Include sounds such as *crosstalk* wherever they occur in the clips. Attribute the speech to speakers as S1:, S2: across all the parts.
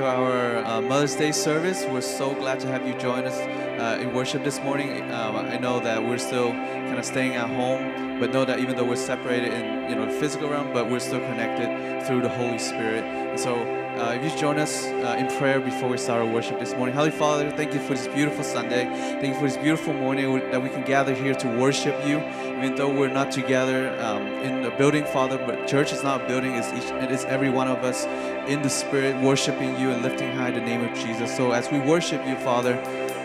S1: to our uh, Mother's Day service. We're so glad to have you join us uh, in worship this morning. Um, I know that we're still kind of staying at home, but know that even though we're separated in you know the physical realm, but we're still connected through the Holy Spirit. And so, uh, if you join us uh, in prayer before we start our worship this morning, Holy Father, thank you for this beautiful Sunday. Thank you for this beautiful morning that we can gather here to worship you, even though we're not together um, in the building, Father. But church is not a building; it's each, it is every one of us in the Spirit, worshiping you and lifting high the name of Jesus. So as we worship you, Father,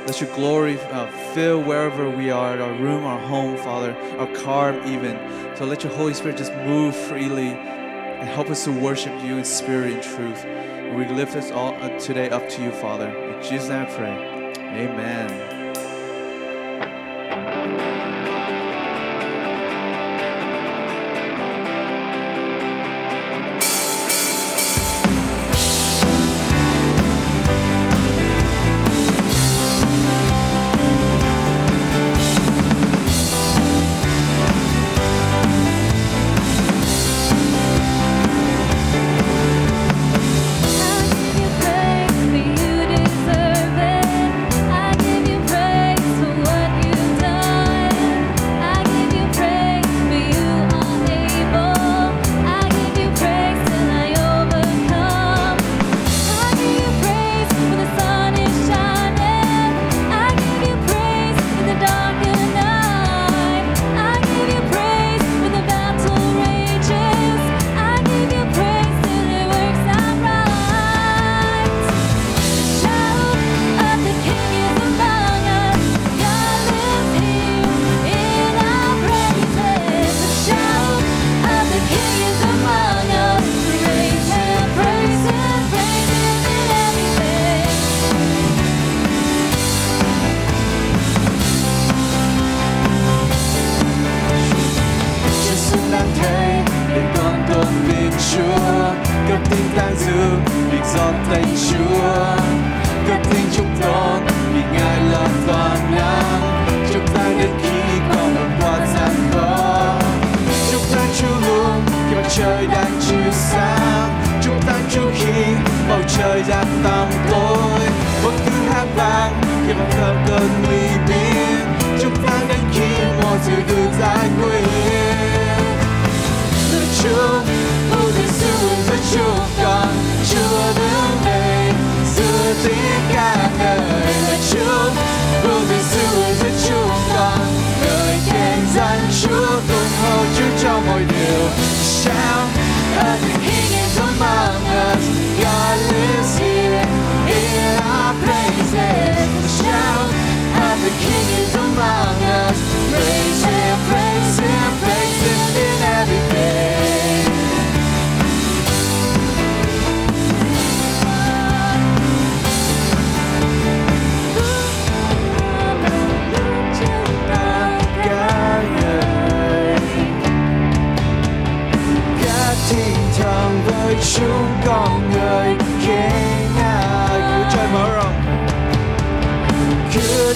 S1: let your glory uh, fill wherever we are, our room, our home, Father, our car, even. So let your Holy Spirit just move freely and help us to worship you in spirit and truth. We lift us all today up to you, Father. In Jesus' name I pray. Amen.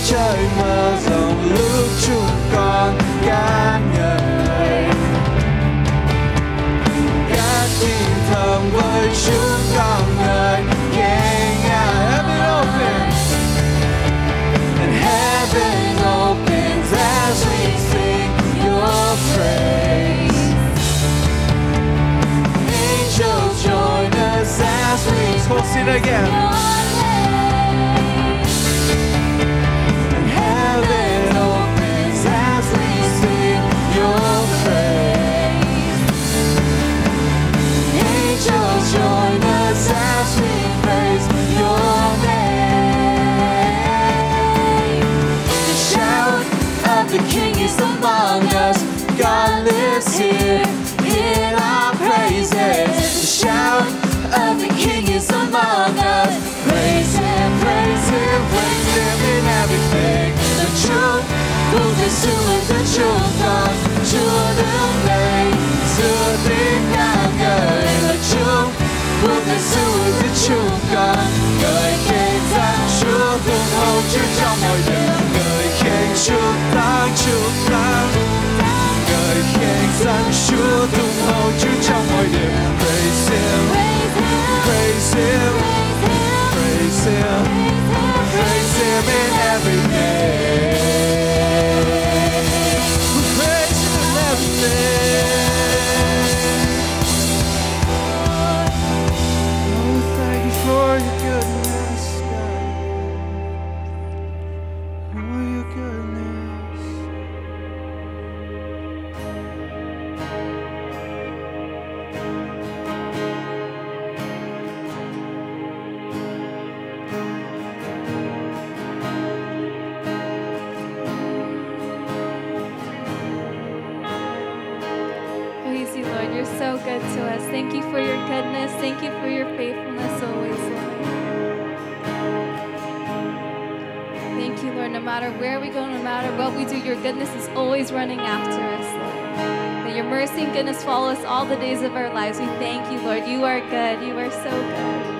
S2: trời mà giờ chúa con chúa đứng đây, giữa tiếng ca ngợi lời chúa. Của thầy sư giữa chúng con ngợi khen chúa. Vương hầu chúa trong mọi đời ngợi khen chúa ta chúa ta. Ngợi khen danh chúa vương hầu chúa trong mọi đời praise him praise him praise him. Praise him in every day. follow us all the days of our lives. We thank you, Lord. You are good. You
S1: are so good.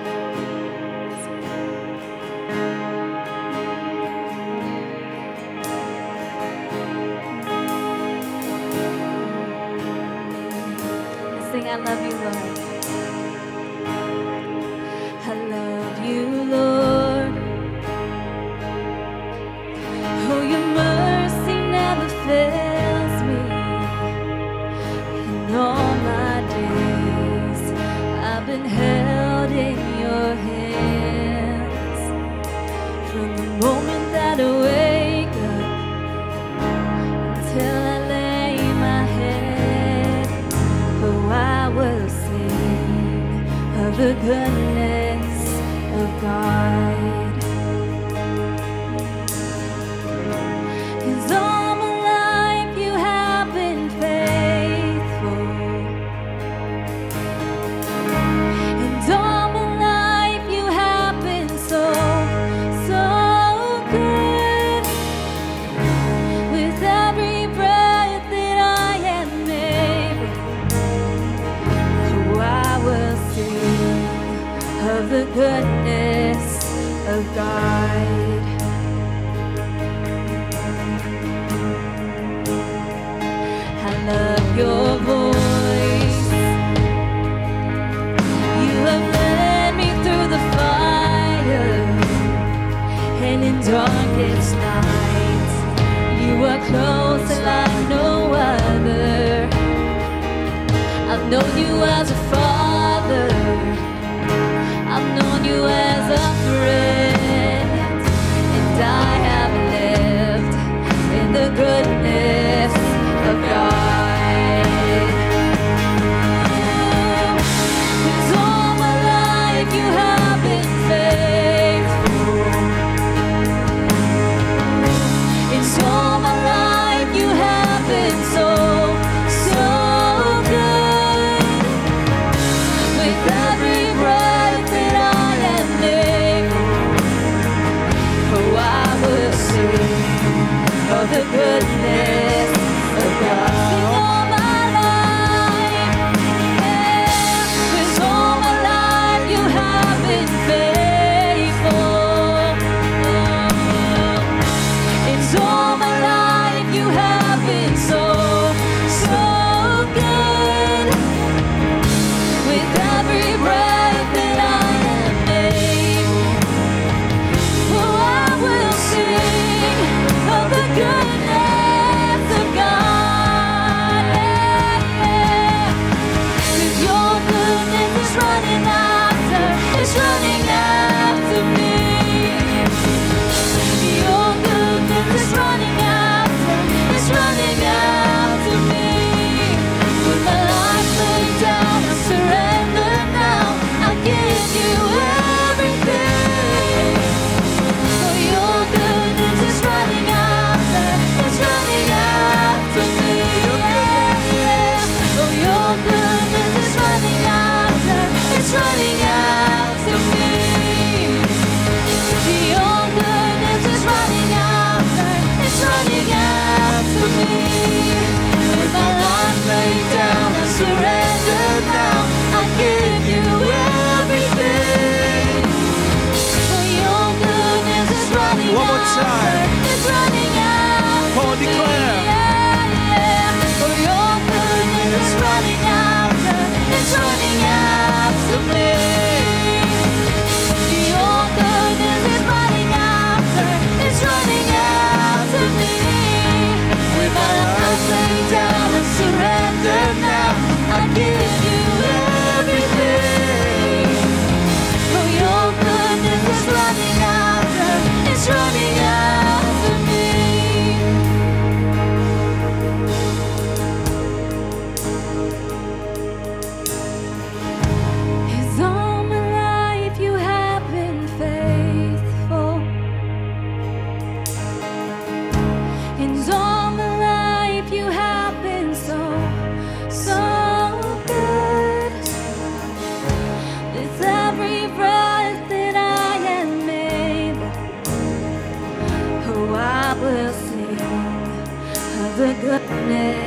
S1: darkness.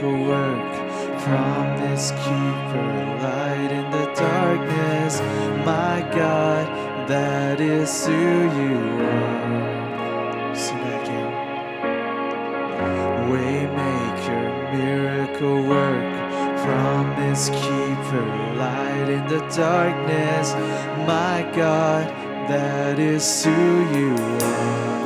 S1: miracle work. Promise keeper, light in the darkness. My God, that is who you are. Sing that again. Waymaker, miracle work. Promise keeper, light in the darkness. My God, that is who you are.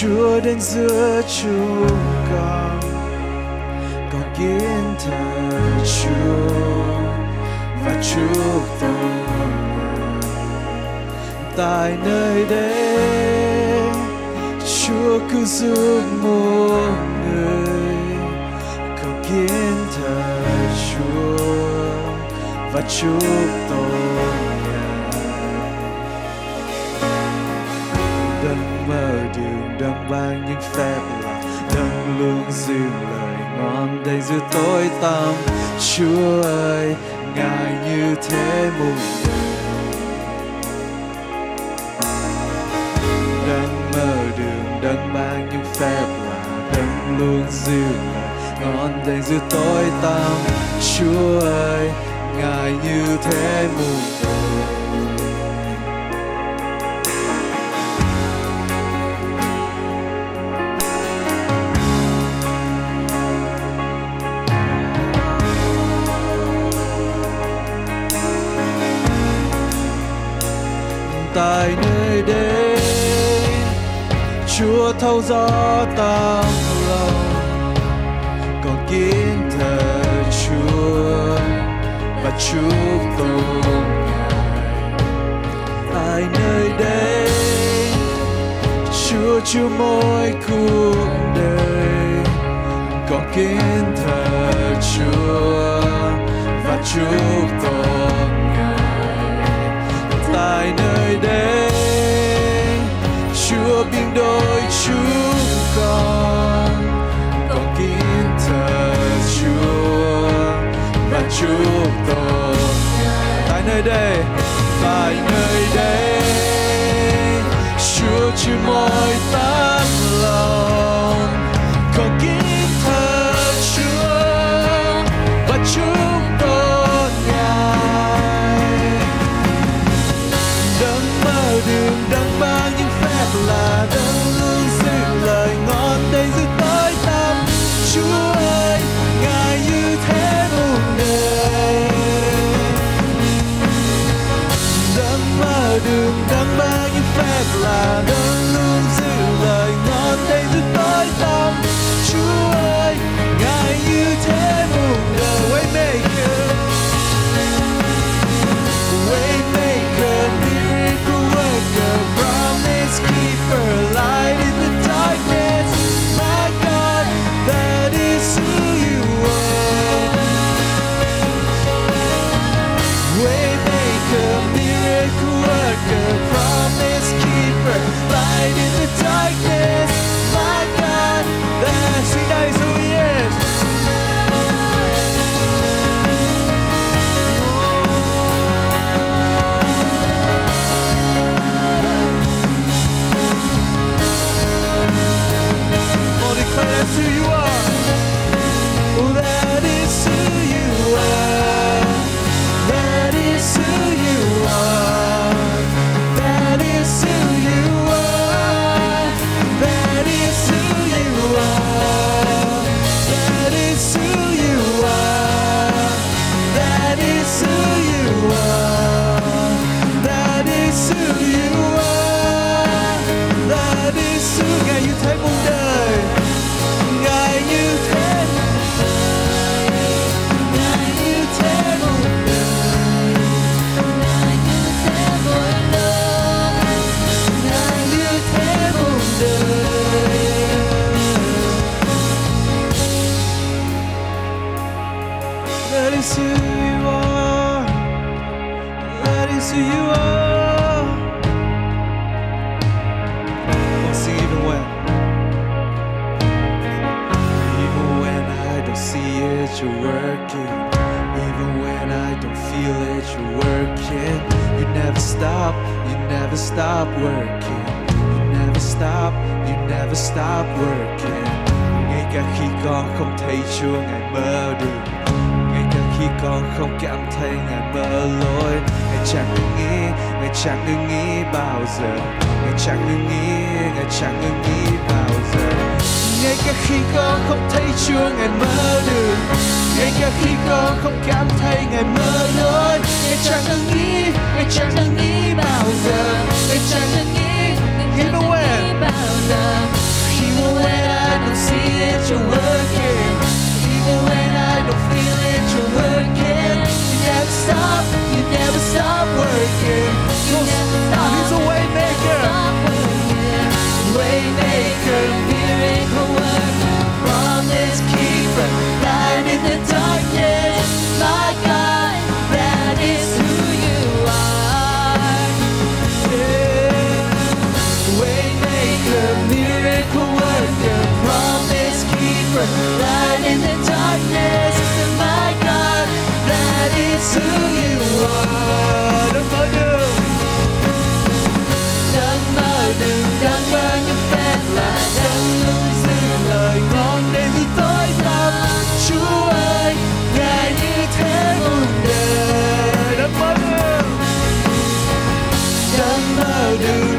S1: Chúa đến giữa chúng con con kiến thờ Chúa và chúc tụng tại nơi đây, Chúa cứu giúp muôn người, con kiến thờ Chúa và chúc tụng đấng mời đang đấng ban những phép lạ đang luôn dịu lời ngon đầy giữa tối tăm. Chúa ơi, ngài như thế một đang mở đường, đang ban những phép lạ đang luôn dịu lời ngon đầy giữa tối tăm. Chúa ơi, ngài như thế muôn đời nơi đây Chúa thâu gió tâm lòng còn kín thờ Chúa và chúc tụng Ngài. Tại nơi đây Chúa chúa mỗi cuộc đời, còn kín thờ Chúa và chúc tụng chúng tôi tại nơi đây tại nơi đây. Chúa chỉ mọi tấm the darkness. Đấng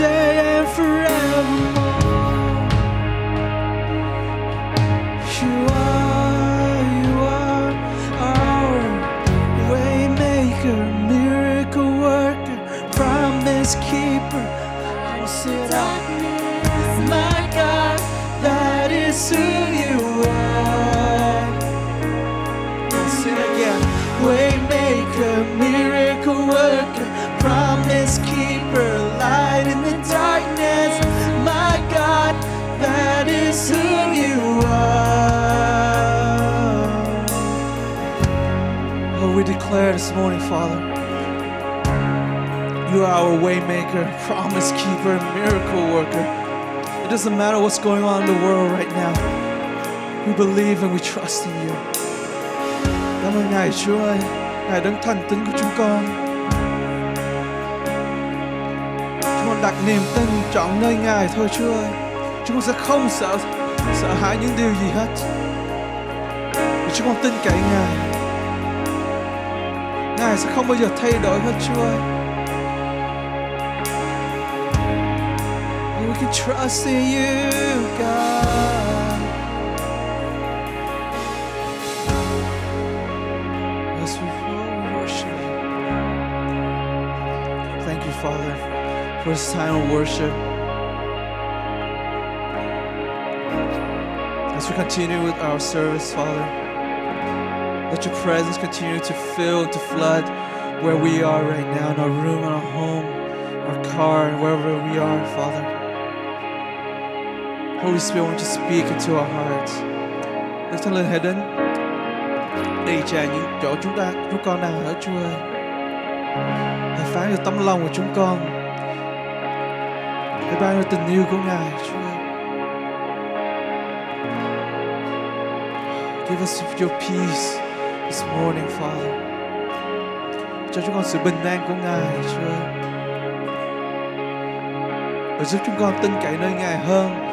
S1: day Are our waymaker, promise keeper, miracle worker. It doesn't matter what's going on in the world right now. We believe and we trust in you. Cảm ơn Ngài Chúa ơi, Ngài đấng thần tính của chúng con. Chúng con đặt niềm tin chọn nơi Ngài thôi Chúa ơi. Chúng con sẽ không sợ sợ hãi những điều gì hết. Vì chúng con tin cậy Ngài. Ngài sẽ không bao giờ thay đổi hết Chúa ơi. Can trust in you, God. As we worship. Thank you, Father, for this time of worship. As we continue with our service, Father, let your presence continue to fill, to flood where we are right now, in our room, in our home, our car, wherever we are, Father. Holy Spirit, want you speak into our hearts? Đức Thánh Linh hãy đến đi tràn những chỗ chúng ta, chúng con đang ở, Chúa ơi. Hãy phán được tấm lòng của chúng con. Hãy ban cho tình yêu của Ngài, Chúa ơi. Give us your peace, this morning, Father. Cho chúng con sự bình an của Ngài, Chúa ơi. Và giúp chúng con tin cậy nơi Ngài hơn.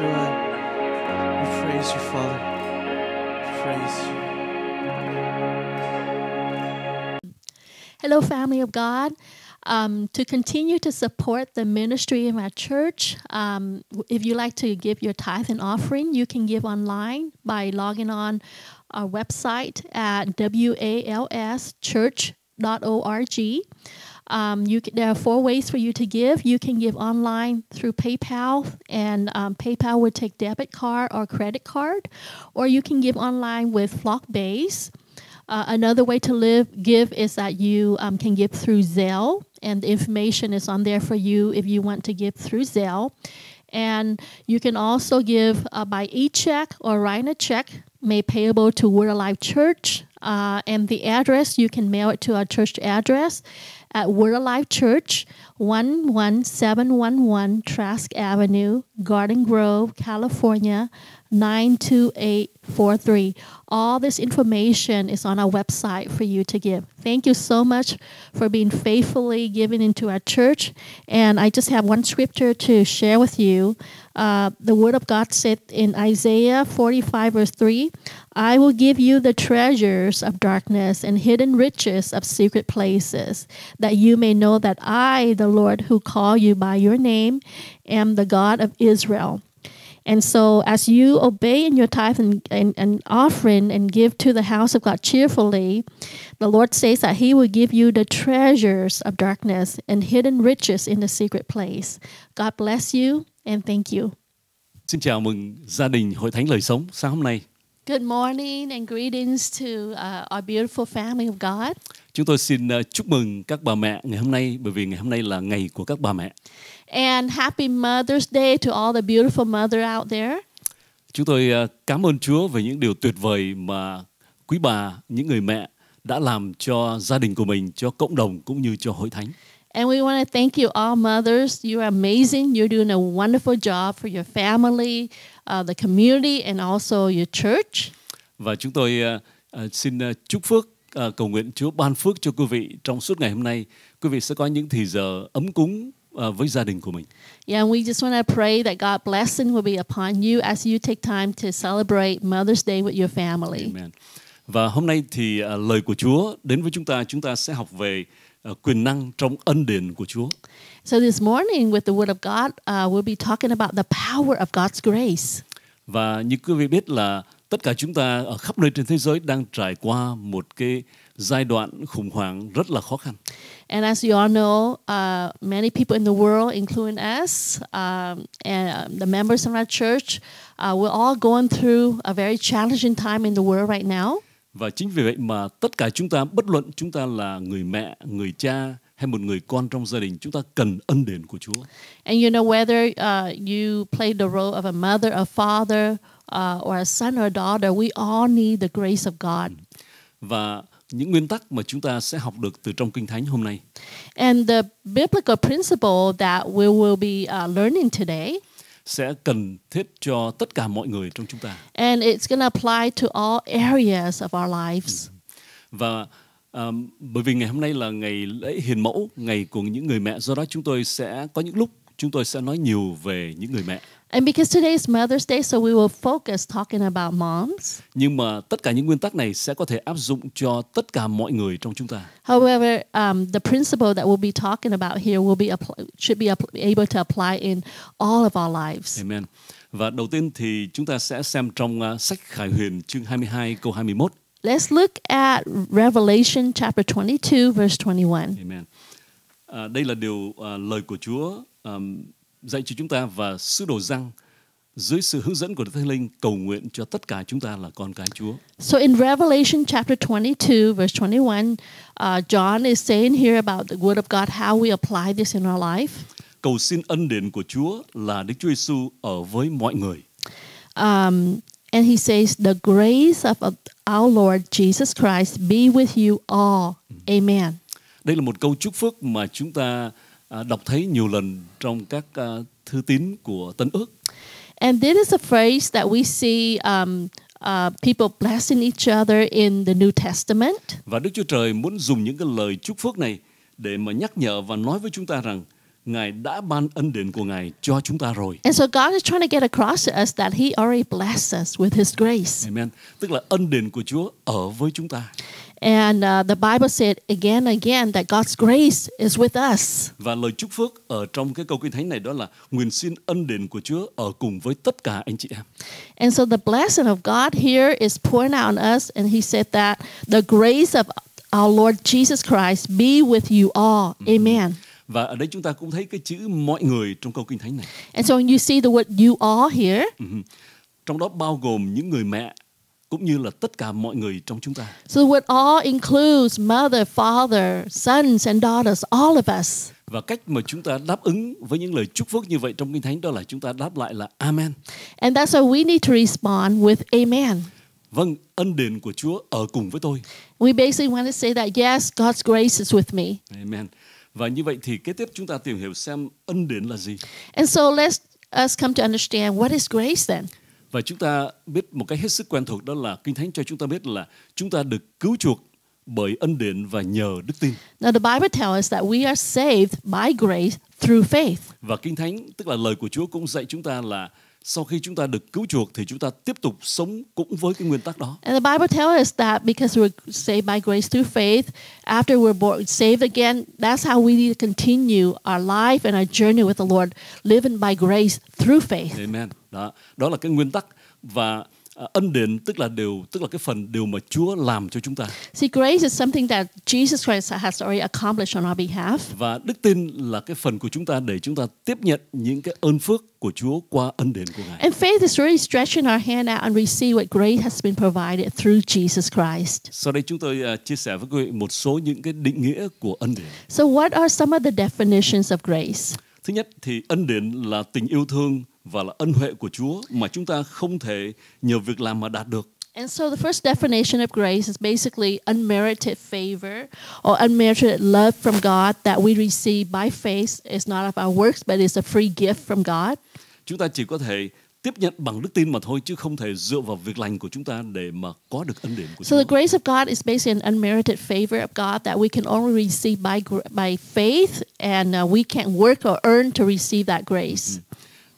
S1: We praise you, Father. Praise you.
S3: Hello, family of God. Um, to continue to support the ministry of our church, um, if you like to give your tithe and offering, you can give online by logging on our website at walschurch.org. Um, you there are four ways for you to give. You can give online through PayPal, and um, PayPal would take debit card or credit card, or you can give online with Flockbase. Uh, another way to live give is that you um, can give through Zelle, and the information is on there for you if you want to give through Zelle. And you can also give uh, by e-check or write a check made payable to Word of Life Church. Uh, and the address, you can mail it to our church address at Word of Life Church, 11711 Trask Avenue, Garden Grove, California, 92843. All this information is on our website for you to give. Thank you so much for being faithfully given into our church. And I just have one scripture to share with you. Uh, the Word of God said in Isaiah 45, verse 3 I will give you the treasures of darkness and hidden riches of secret places, that you may know that I, the Lord who call you by your name, am the God of Israel. And so, as you obey in your tithe and, and, and, offering and give to the house of God cheerfully, the Lord says that He will give you the treasures of darkness and hidden riches in the secret place. God bless you and thank you.
S4: Xin chào mừng gia đình Hội Thánh Lời Sống sáng hôm nay.
S3: Good morning and greetings to uh, our beautiful family of God.
S4: Chúng tôi xin uh, chúc mừng các bà mẹ ngày hôm nay bởi vì ngày hôm nay là ngày của các bà mẹ.
S3: And happy Mother's Day to all the beautiful mother out there.
S4: Chúng tôi uh, cảm ơn Chúa về những điều tuyệt vời mà quý bà, những người mẹ đã làm cho gia đình của mình, cho cộng đồng cũng như cho hội thánh.
S3: And we want to thank you all mothers. You are amazing. You're doing a wonderful job for your family, uh, the community and also your church.
S4: Và chúng tôi uh, xin chúc phước uh, cầu nguyện Chúa ban phước cho quý vị trong suốt ngày hôm nay. Quý vị sẽ có những thì giờ ấm cúng uh, với gia đình của mình.
S3: Yeah, and we just want to pray that God blessing will be upon you as you take time to celebrate Mother's Day with your family.
S4: Amen. Và hôm nay thì uh, lời của Chúa đến với chúng ta, chúng ta sẽ học về uh, quyền năng trong ân điển của Chúa.
S3: So this morning with the Word of God, uh, we'll be talking about the power of God's grace.
S4: Và như quý vị biết là tất cả chúng ta ở khắp nơi trên thế giới đang trải qua một cái giai đoạn khủng hoảng rất là khó khăn.
S3: And as you all know, uh, many people in the world, including us um, and uh, the members of our church, uh, we're all going through a very challenging time in the world right now.
S4: Và chính vì vậy mà tất cả chúng ta bất luận chúng ta là người mẹ, người cha hay một người con trong gia đình, chúng ta cần ân điển của Chúa.
S3: And you know, whether uh, you play the role of a mother, a father, uh, or a son or a daughter, we all need the grace of God.
S4: Và những nguyên tắc mà chúng ta sẽ học được từ trong Kinh Thánh hôm nay
S3: And the biblical principle that we will be uh, learning today,
S4: sẽ cần thiết cho tất cả mọi người trong chúng ta.
S3: and it's going to apply to all areas of our lives.
S4: Và um, bởi vì ngày hôm nay là ngày lễ hiền mẫu, ngày của những người mẹ, do đó chúng tôi sẽ có những lúc chúng tôi sẽ nói nhiều về những người mẹ.
S3: And because today is Mother's Day, so we will focus talking about moms.
S4: Nhưng mà tất cả những nguyên tắc này sẽ có thể áp dụng cho tất cả mọi người trong chúng ta.
S3: However, um, the principle that we'll be talking about here will be should be able to apply in all of our lives.
S4: Amen. Và đầu tiên thì chúng ta sẽ xem trong uh, sách Khải Huyền chương 22 câu 21.
S3: Let's look at Revelation chapter 22, verse 21.
S4: Amen. À, đây là điều à, lời của Chúa um, dạy cho chúng ta và sứ đồ răng dưới sự hướng dẫn của Đức Thánh Linh cầu nguyện cho tất cả chúng ta là con cái Chúa.
S3: So in Revelation chapter 22, verse 21, uh, John is saying here about the Word of God, how we apply this in our life.
S4: Cầu xin ân điển của Chúa là Đức Chúa Giêsu ở với mọi người.
S3: Um, and he says, The grace of our Lord Jesus Christ be with you all. Amen.
S4: Đây là một câu chúc phước mà chúng ta à, đọc thấy nhiều lần trong các à, thư tín của Tân ước.
S3: And this is a phrase that we see um, uh, people blessing each other in the New Testament.
S4: Và Đức Chúa Trời muốn dùng những cái lời chúc phước này để mà nhắc nhở và nói với chúng ta rằng Ngài đã ban ân điển của Ngài cho chúng ta rồi.
S3: And so God is trying to get across to us that He already blessed us with His grace.
S4: Amen. Tức là ân điển của Chúa ở với chúng ta.
S3: And uh, the Bible said again and again that God's grace is with us.
S4: Và lời chúc phước ở trong cái câu kinh thánh này đó là nguyện xin ân điển của Chúa ở cùng với tất cả anh chị em.
S3: And so the blessing of God here is pouring out on us. And He said that the grace of our Lord Jesus Christ be with you all. Amen.
S4: Và ở đây chúng ta cũng thấy cái chữ mọi người trong câu kinh thánh này.
S3: And so when you see the word you all here,
S4: Trong đó bao gồm những người mẹ cũng như là tất cả mọi người trong chúng ta.
S3: so word all includes mother, father, sons, and daughters, all of us.
S4: Và cách mà chúng ta đáp ứng với những lời chúc phước như vậy trong kinh thánh đó là chúng ta đáp lại là Amen.
S3: And that's why we need to respond with amen.
S4: Vâng, ân điển của Chúa ở cùng với tôi.
S3: We basically want to say that yes, God's grace is with me.
S4: Amen. Và như vậy thì kế tiếp chúng ta tìm hiểu xem ân điển là gì.
S3: And so let's us come to understand what is grace then.
S4: Và chúng ta biết một cách hết sức quen thuộc đó là Kinh Thánh cho chúng ta biết là chúng ta được cứu chuộc bởi ân điển và nhờ đức tin.
S3: Now the Bible tells us that we are saved by grace through faith.
S4: Và Kinh Thánh tức là lời của Chúa cũng dạy chúng ta là sau khi chúng ta được cứu chuộc thì chúng ta tiếp tục sống cũng với cái nguyên tắc đó.
S3: And the Bible tells us that because we're saved by grace through faith, after we're born saved again, that's how we need to continue our life and our journey with the Lord, living by grace through faith.
S4: Amen. Đó, đó là cái nguyên tắc và ân điển tức là điều tức là cái phần điều mà Chúa làm cho chúng ta.
S3: See, grace is something that Jesus Christ has already accomplished on our behalf.
S4: Và đức tin là cái phần của chúng ta để chúng ta tiếp nhận những cái ơn phước của Chúa qua ân điển của Ngài.
S3: And faith is really stretching our hand out and receive what grace has been provided through Jesus Christ.
S4: Sau đây chúng tôi à, chia sẻ với quý vị một số những cái định nghĩa của ân điển.
S3: So, what are some of the definitions of grace?
S4: Thứ nhất thì ân điển là tình yêu thương và là ân huệ của Chúa mà chúng ta không thể nhờ việc làm mà đạt được.
S3: And so the first definition of grace is basically unmerited favor or unmerited love from God that we receive by faith. It's not of our works, but it's a free gift from God.
S4: Chúng ta chỉ có thể tiếp nhận bằng đức tin mà thôi chứ không thể dựa vào việc lành của chúng ta để mà có được ân điển của
S3: So
S4: Chúa.
S3: the grace of God is basically an unmerited favor of God that we can only receive by by faith, and uh, we can't work or earn to receive that grace.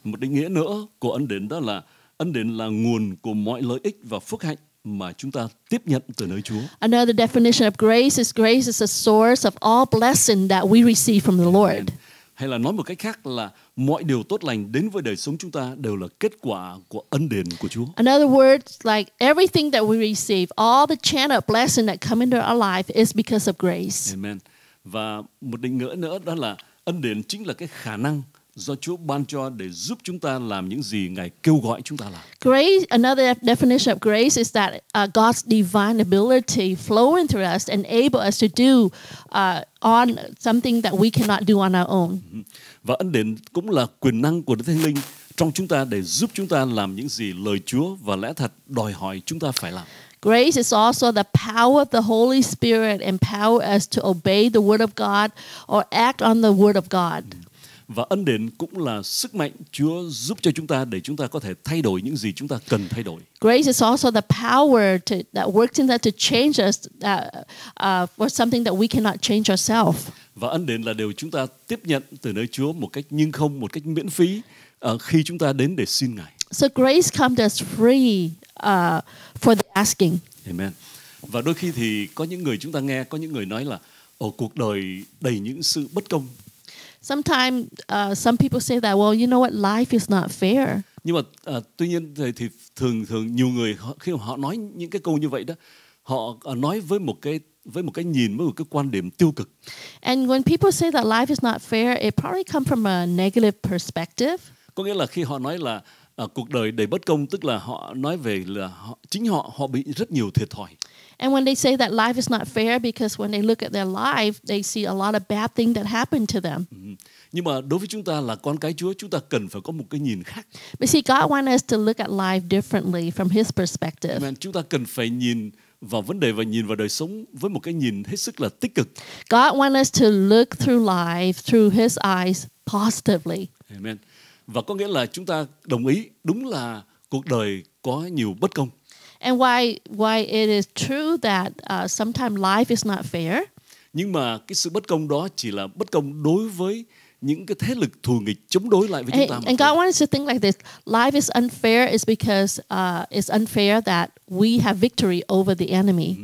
S4: Một định nghĩa nữa của ân điển đó là ân điển là nguồn của mọi lợi ích và phước hạnh mà chúng ta tiếp nhận từ nơi Chúa.
S3: Another definition of grace is grace is a source of all blessing that we receive from the Lord.
S4: Hay là nói một cách khác là mọi điều tốt lành đến với đời sống chúng ta đều là kết quả của ân điển của Chúa.
S3: In other words, like everything that we receive, all the channel blessing that come into our life is because of grace.
S4: Amen. Và một định nghĩa nữa đó là ân điển chính là cái khả năng do Chúa ban cho để giúp chúng ta làm những gì Ngài kêu gọi chúng ta làm.
S3: Grace, another def- definition of grace is that uh, God's divine ability flowing through us enable us to do uh, on something that we cannot do on our own.
S4: Và ân điển cũng là quyền năng của Đức Thánh Linh trong chúng ta để giúp chúng ta làm những gì lời Chúa và lẽ thật đòi hỏi chúng ta phải làm.
S3: Grace is also the power of the Holy Spirit empower us to obey the Word of God or act on the Word of God.
S4: Và ân điển cũng là sức mạnh Chúa giúp cho chúng ta để chúng ta có thể thay đổi những gì chúng ta cần thay đổi.
S3: Grace is also the power to, that works in that to change us uh, uh, for something that we cannot change ourselves.
S4: Và ân điển là điều chúng ta tiếp nhận từ nơi Chúa một cách nhưng không một cách miễn phí ờ, khi chúng ta đến để xin Ngài.
S3: So grace comes to us free uh, for the asking.
S4: Amen. Và đôi khi thì có những người chúng ta nghe có những người nói là ở cuộc đời đầy những sự bất công.
S3: Sometimes uh, some people say that, well, you know what, life is not fair.
S4: Nhưng mà ờ, tuy nhiên thì, thì thường thường nhiều người họ, khi mà họ nói những cái câu như vậy đó họ ờ, nói với một cái với một cái nhìn với một cái quan điểm tiêu cực.
S3: And when people say that life is not fair, it probably comes from a negative perspective.
S4: Có nghĩa là khi họ nói là à, cuộc đời đầy bất công tức là họ nói về là họ, chính họ họ bị rất nhiều thiệt thòi.
S3: And when they say that life is not fair, because when they look at their life, they see a lot of bad things that happen to them.
S4: Ừ. Nhưng mà đối với chúng ta là con cái Chúa chúng ta cần phải có một cái nhìn khác.
S3: But see, God wants us to look at life differently from His perspective.
S4: Amen. Chúng ta cần phải nhìn vào vấn đề và nhìn vào đời sống với một cái nhìn hết sức là tích cực.
S3: God wants us to look through life through His eyes positively.
S4: Amen. và có nghĩa là chúng ta đồng ý đúng là cuộc đời có nhiều bất công
S3: And why why it is true that uh, sometimes life is not fair.
S4: nhưng mà cái sự bất công đó chỉ là bất công đối với những cái thế lực thù nghịch chống đối lại với chúng ta
S3: and. God wants to think like this: life is unfair is because uh, it's unfair that we have victory over the enemy.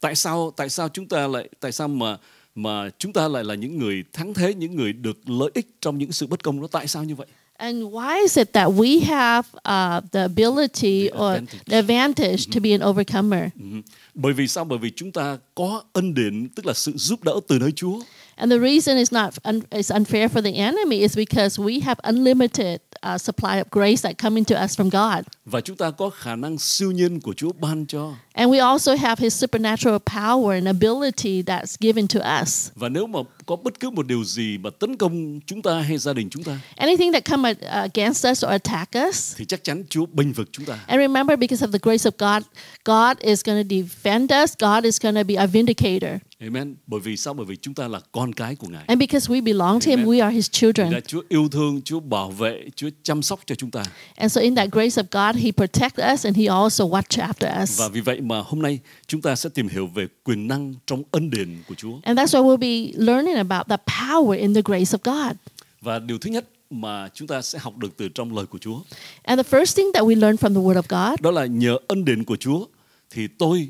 S4: tại sao tại sao chúng ta lại tại sao mà mà chúng ta lại là những người thắng thế những người được lợi ích trong những sự bất công đó tại sao như vậy
S3: And why is it that we have uh, the ability
S4: The
S3: or
S4: advantage.
S3: the advantage to be an overcomer?
S4: Ừ. bởi vì sao bởi vì chúng ta có ân điển tức là sự giúp đỡ từ nơi Chúa
S3: And the reason it's not un- it's unfair for the enemy is because we have unlimited uh, supply of grace that come into us from God.
S4: và chúng ta có khả năng siêu nhiên của Chúa ban cho
S3: And we also have his supernatural power and ability that's given to us.
S4: và nếu mà có bất cứ một điều gì mà tấn công chúng ta hay gia đình chúng ta
S3: Anything that come against us or attack us,
S4: thì chắc chắn Chúa bênh vực chúng ta
S3: and remember, because of the grace of God, God is going to defend us. God is going to be our vindicator.
S4: Amen bởi vì sao bởi vì chúng ta là con cái của Ngài
S3: And because we belong to Him,
S4: Amen.
S3: we are His children.
S4: là Chúa yêu thương Chúa bảo vệ Chúa chăm sóc cho chúng ta
S3: And so, in that grace of God, He protects us and He also watch after us.
S4: Và vì vậy mà hôm nay chúng ta sẽ tìm hiểu về quyền năng trong ân điển của Chúa.
S3: And that's why we'll be learning about the power in the grace of God.
S4: Và điều thứ nhất mà chúng ta sẽ học được từ trong lời của Chúa,
S3: And the first thing that we learn from the Word of God
S4: đó là nhờ ân điển của Chúa thì tôi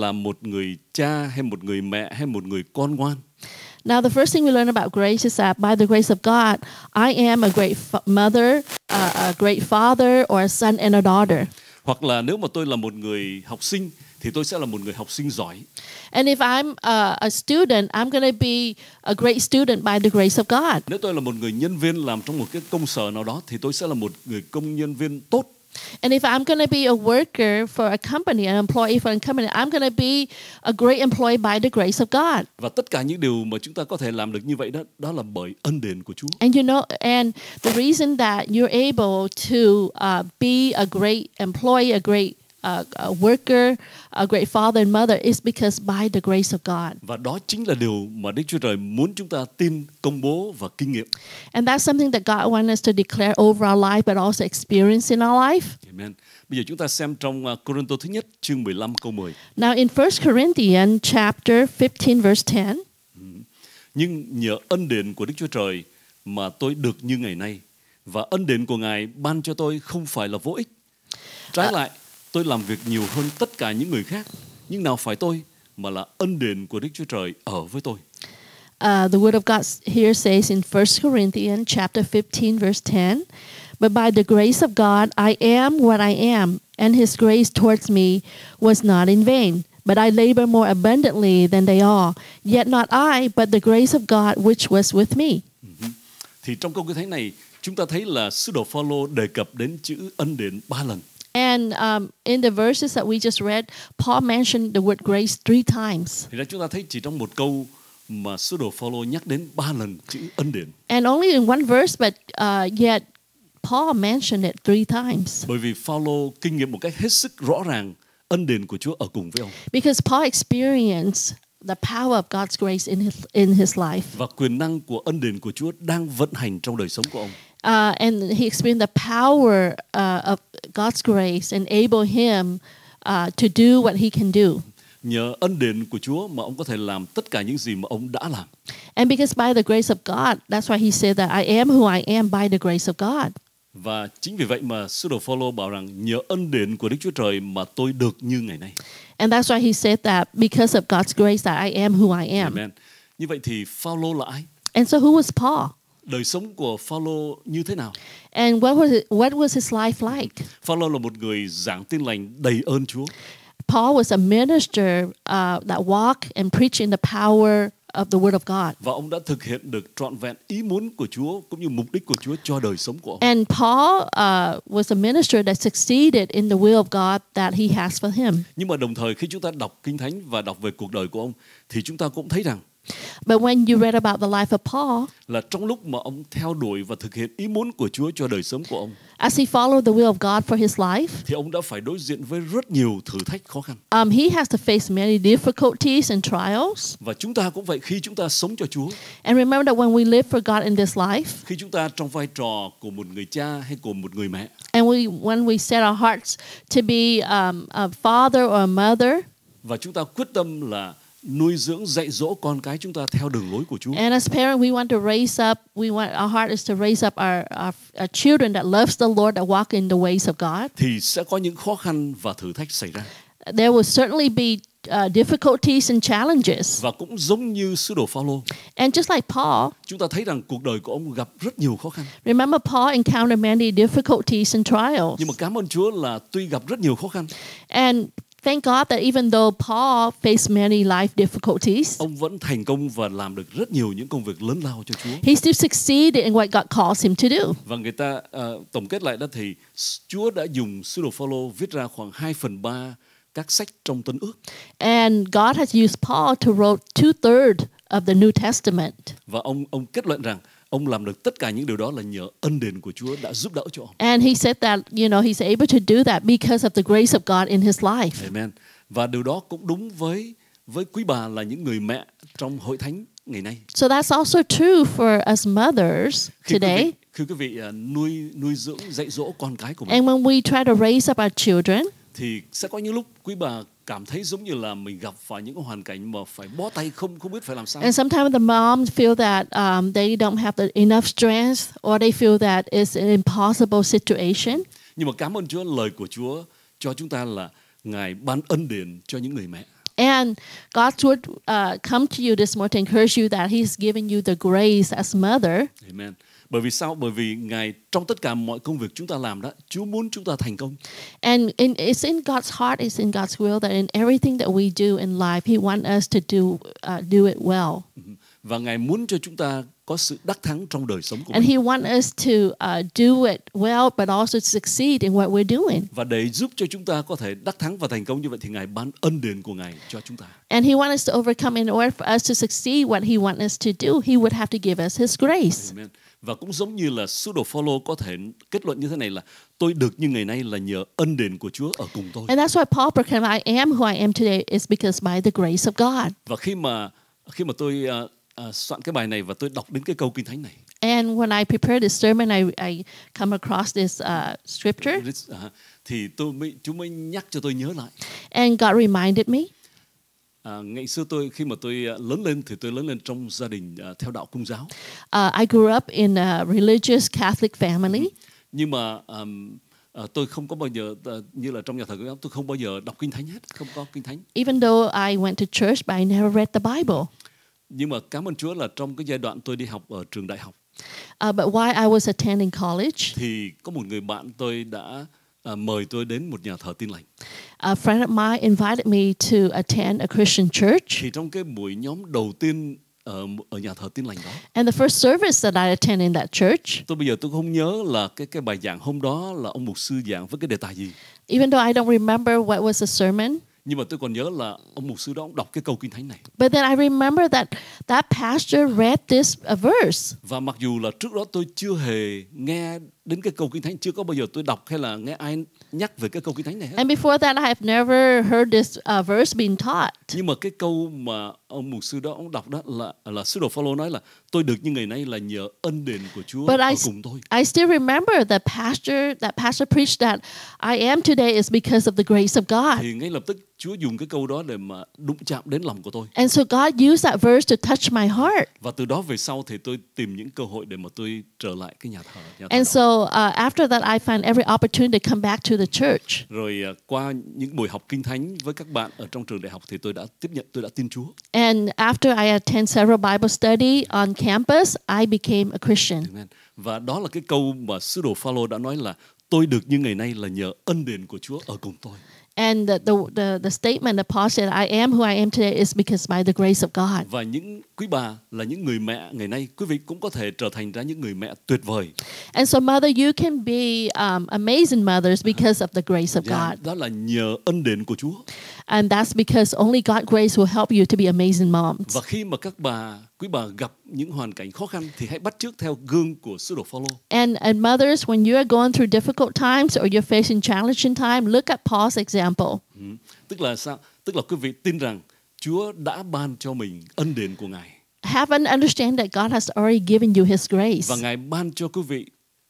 S4: là một người cha hay một người mẹ hay một người con ngoan.
S3: Now, the first thing we learn about grace is that by the grace of God, I am a great mother, uh, a great father, or a son and a daughter.
S4: Hoặc là nếu mà tôi là một người học sinh thì tôi sẽ là một người học sinh giỏi.
S3: And if I'm uh, a student, I'm going to be a great student by the grace of God.
S4: Nếu tôi là một người nhân viên làm trong một cái công sở nào đó thì tôi sẽ là một người công nhân viên tốt.
S3: And if I'm going to be a worker for a company, an employee for a company, I'm going to be a great employee by the grace of God.
S4: Và tất cả những điều mà chúng ta có thể làm được như vậy đó đó là bởi ân điển của Chúa.
S3: And you know, and the reason that you're able to uh, be a great employee, a great uh, a worker, a great father and mother is because by the grace of God.
S4: Và đó chính là điều mà Đức Chúa Trời muốn chúng ta tin, công bố và kinh nghiệm.
S3: And that's something that God wants us to declare over our life, but also experience in our life.
S4: Amen. Bây giờ chúng ta xem trong uh, Cô-rinh-tô thứ nhất chương 15 câu 10.
S3: Now, in 1 Corinthians chapter 15, verse 10,
S4: Nhưng nhờ ân điển của Đức Chúa Trời mà tôi được như ngày nay và ân điển của Ngài ban cho tôi không phải là vô ích. Trái lại, tôi làm việc nhiều hơn tất cả những người khác, nhưng nào phải tôi mà là ân điển của Đức Chúa Trời ở với tôi.
S3: uh, the word of God here says in 1 Corinthians chapter 15 verse 10, but by the grace of God I am what I am, and his grace towards me was not in vain. But I labor more abundantly than they all. Yet not I, but the grace of God which was with me.
S4: Thì trong câu kinh thánh này, chúng ta thấy là sứ đồ Phaolô đề cập đến chữ ân điển ba lần.
S3: And um, in the verses that we just read, Paul mentioned the word grace three times.
S4: Thì ra chúng ta thấy chỉ trong một câu mà sứ đồ Phaolô nhắc đến ba lần chữ ân điển.
S3: And only in one verse, but uh, yet Paul mentioned it three times.
S4: Bởi vì Phaolô kinh nghiệm một cách hết sức rõ ràng ân điển của Chúa ở cùng với ông
S3: Because Paul experienced the power of God's grace in his, in his life.
S4: và quyền năng của ân điển của Chúa đang vận hành trong đời sống của ông.
S3: Uh, and he experienced the power uh, of God's grace enable him uh, to do what he can do.
S4: Nhờ ân điển của Chúa mà ông có thể làm tất cả những gì mà ông đã làm.
S3: And because by the grace of God, that's why he said that I am who I am by the grace of God.
S4: Và chính vì vậy mà sứ đồ Phaolô bảo rằng nhờ ân điển của Đức Chúa Trời mà tôi được như ngày nay.
S3: And that's why he said that because of God's grace that I am who I am.
S4: Amen. Như vậy thì Phaolô là ai?
S3: And so who was Paul?
S4: Đời sống của Phaolô như thế nào?
S3: And what was it, what was his life like?
S4: Phaolô là một người giảng tin lành đầy ơn Chúa.
S3: Paul was a minister uh, that walked and preached in the power of the Word of God.
S4: và ông đã thực hiện được trọn vẹn ý muốn của Chúa cũng như mục đích của Chúa cho đời sống của ông.
S3: And Paul uh, was a minister that succeeded in the will of God that he has for him.
S4: Nhưng mà đồng thời khi chúng ta đọc Kinh Thánh và đọc về cuộc đời của ông thì chúng ta cũng thấy rằng
S3: But when you read about the life of Paul,
S4: là trong lúc mà ông theo đuổi và thực hiện ý muốn của Chúa cho đời sống của ông
S3: as he followed the will of God for his life,
S4: thì ông đã phải đối diện với rất nhiều thử thách khó khăn.
S3: um, he has to face many difficulties and trials.
S4: Và chúng ta cũng vậy khi chúng ta sống cho Chúa,
S3: And remember that when we live for God in this life,
S4: khi chúng ta trong vai trò của một người cha hay của một người mẹ
S3: and we when we set our hearts to be um, a father or a mother,
S4: và chúng ta quyết tâm là nuôi dưỡng dạy dỗ con cái chúng ta theo đường lối của Chúa
S3: and as parents, we want to raise up. We want our heart is to raise up our, our, our children that loves the Lord, that walk in the ways of God.
S4: thì sẽ có những khó khăn và thử thách xảy ra.
S3: There will certainly be uh, difficulties and challenges.
S4: Và cũng giống như sứ đồ Phaolô,
S3: And just like Paul,
S4: chúng ta thấy rằng cuộc đời của ông gặp rất nhiều khó khăn.
S3: remember Paul encountered many difficulties and trials.
S4: Nhưng mà cảm ơn Chúa là tuy gặp rất nhiều khó khăn,
S3: And thank God that even though Paul faced many life difficulties,
S4: ông vẫn thành công và làm được rất nhiều những công việc lớn lao cho Chúa.
S3: he still succeeded in what God calls him to do.
S4: Và người ta ờ, tổng kết lại đó thì Chúa đã dùng sứ đồ Phaolô viết ra khoảng 2 phần 3 các sách trong Tân Ước
S3: And God has used Paul to wrote two thirds of the New Testament.
S4: và ông ông kết luận rằng ông làm được tất cả những điều đó là nhờ ân đền của Chúa đã giúp đỡ cho ông.
S3: And he said that, you know, he's able to do that because of the grace of God in his life.
S4: Amen. Và điều đó cũng đúng với với quý bà là những người mẹ trong hội thánh ngày nay.
S3: So that's also true for us mothers
S4: Khi quý
S3: today.
S4: vị, khi quý vị ờ, nuôi nuôi dưỡng dạy dỗ con cái của mình
S3: And when we try to raise up our children,
S4: thì sẽ có những lúc quý bà cảm thấy giống như là mình gặp phải những hoàn cảnh mà phải bó tay không không biết phải làm sao.
S3: and sometimes the moms feel that um, they don't have the enough strength or they feel that it's an impossible situation.
S4: Nhưng mà cảm ơn Chúa lời của Chúa cho chúng ta là Ngài ban ân điển cho những người mẹ.
S3: And God would uh, come to you this morning to encourage you that He's given you the grace as mother.
S4: Amen. Bởi vì sao? Bởi vì Ngài trong tất cả mọi công việc chúng ta làm đó, Chúa muốn chúng ta thành công.
S3: And in, it's in God's heart, it's in God's will that in everything that we do in life, He wants us to do uh, do it well.
S4: Và Ngài muốn cho chúng ta có sự đắc thắng trong đời sống của
S3: And
S4: mình.
S3: He wants us to uh, do it well, but also succeed in what we're doing.
S4: Và để giúp cho chúng ta có thể đắc thắng và thành công như vậy thì Ngài ban ân điển của Ngài cho chúng ta.
S3: And He wants us to overcome. In order for us to succeed what He wants us to do, He would have to give us His grace.
S4: Amen. Và cũng giống như là đồ Phaolô có thể kết luận như thế này là tôi được như ngày nay là nhờ ân điển của Chúa ở cùng tôi.
S3: And that's why Paul proclaimed, I am who I am today is because by the grace of God.
S4: Và khi mà khi mà tôi à, à, soạn cái bài này và tôi đọc đến cái câu kinh thánh này
S3: And when I prepared this sermon, I, I come across this uh, scripture,
S4: thì tôi mới Chúa mới nhắc cho tôi nhớ lại.
S3: and God reminded me.
S4: À, ngày xưa tôi khi mà tôi à, lớn lên thì tôi lớn lên trong gia đình à, theo đạo công giáo.
S3: Uh, I grew up in a religious Catholic family,
S4: Nhưng mà àm, à, tôi không có bao giờ à, như là trong nhà thờ công giáo tôi không bao giờ đọc kinh thánh hết, không có kinh thánh.
S3: even though I went to church, but I never read the Bible.
S4: Nhưng mà cảm ơn Chúa là trong cái giai đoạn tôi đi học ở trường đại học
S3: Uh, but while I was attending college,
S4: thì có một người bạn tôi đã à, mời tôi đến một nhà thờ tin lành.
S3: a friend of mine invited me to attend a Christian church.
S4: Thì trong cái buổi nhóm đầu tiên ở ở nhà thờ tin lành đó,
S3: And the first service that I attended in that church,
S4: tôi bây giờ tôi không nhớ là cái cái bài giảng hôm đó là ông mục sư giảng với cái đề tài gì.
S3: even though I don't remember what was the sermon,
S4: Nhưng mà tôi còn nhớ là ông mục sư đó ông đọc cái câu kinh thánh này.
S3: but then I remember that that pastor read this uh, verse.
S4: Và mặc dù là trước đó tôi chưa hề nghe đến cái câu kinh thánh, chưa có bao giờ tôi đọc hay là nghe ai nhắc về cái câu kinh thánh này hết.
S3: And before that, I have never heard this uh, verse being taught.
S4: Nhưng mà cái câu mà ông mục sư đó ông đọc đó là là sứ đồ Phaolô nói là tôi được như ngày nay là nhờ ân đền của Chúa
S3: But
S4: ở
S3: I,
S4: cùng tôi.
S3: I still remember the pastor that pastor preached that I am today is because of the grace of God.
S4: Thì ngay lập tức Chúa dùng cái câu đó để mà đụng chạm đến lòng của tôi.
S3: And so God used that verse to touch my heart.
S4: Và từ đó về sau thì tôi tìm những cơ hội để mà tôi trở lại cái nhà thờ. Nhà thờ
S3: And
S4: đó.
S3: so uh, after that, I found every opportunity to come back to the church.
S4: Rồi à, qua những buổi học kinh thánh với các bạn ở trong trường đại học thì tôi đã tiếp nhận tôi đã tin Chúa.
S3: And after I attend several Bible study on campus, I became a Christian.
S4: Amen. Và đó là cái câu mà sứ đồ Phaolô đã nói là tôi được như ngày nay là nhờ ân đền của Chúa ở cùng tôi.
S3: And the, the, the, the statement that Paul said, I am who I am today, is because by the grace of God.
S4: Và những quý bà là những người mẹ ngày nay quý vị cũng có thể trở thành ra những người mẹ tuyệt vời.
S3: And so, mother, you can be um, amazing mothers because of the grace of
S4: Dạ,
S3: God.
S4: đó là nhờ ân đền của Chúa.
S3: And that's because only God's grace will help you to be amazing moms.
S4: Và khi mà các bà, quý bà gặp những hoàn cảnh khó khăn thì hãy bắt chước theo gương của sứ đồ Phaolô.
S3: And, and mothers, when you are going through difficult times or you're facing challenging time, look at Paul's example.
S4: Ừ. Tức là sao? Tức là quý vị tin rằng Chúa đã ban cho mình ân điển của Ngài
S3: Have an understand that God has already given you His grace.
S4: và Ngài ban cho quý vị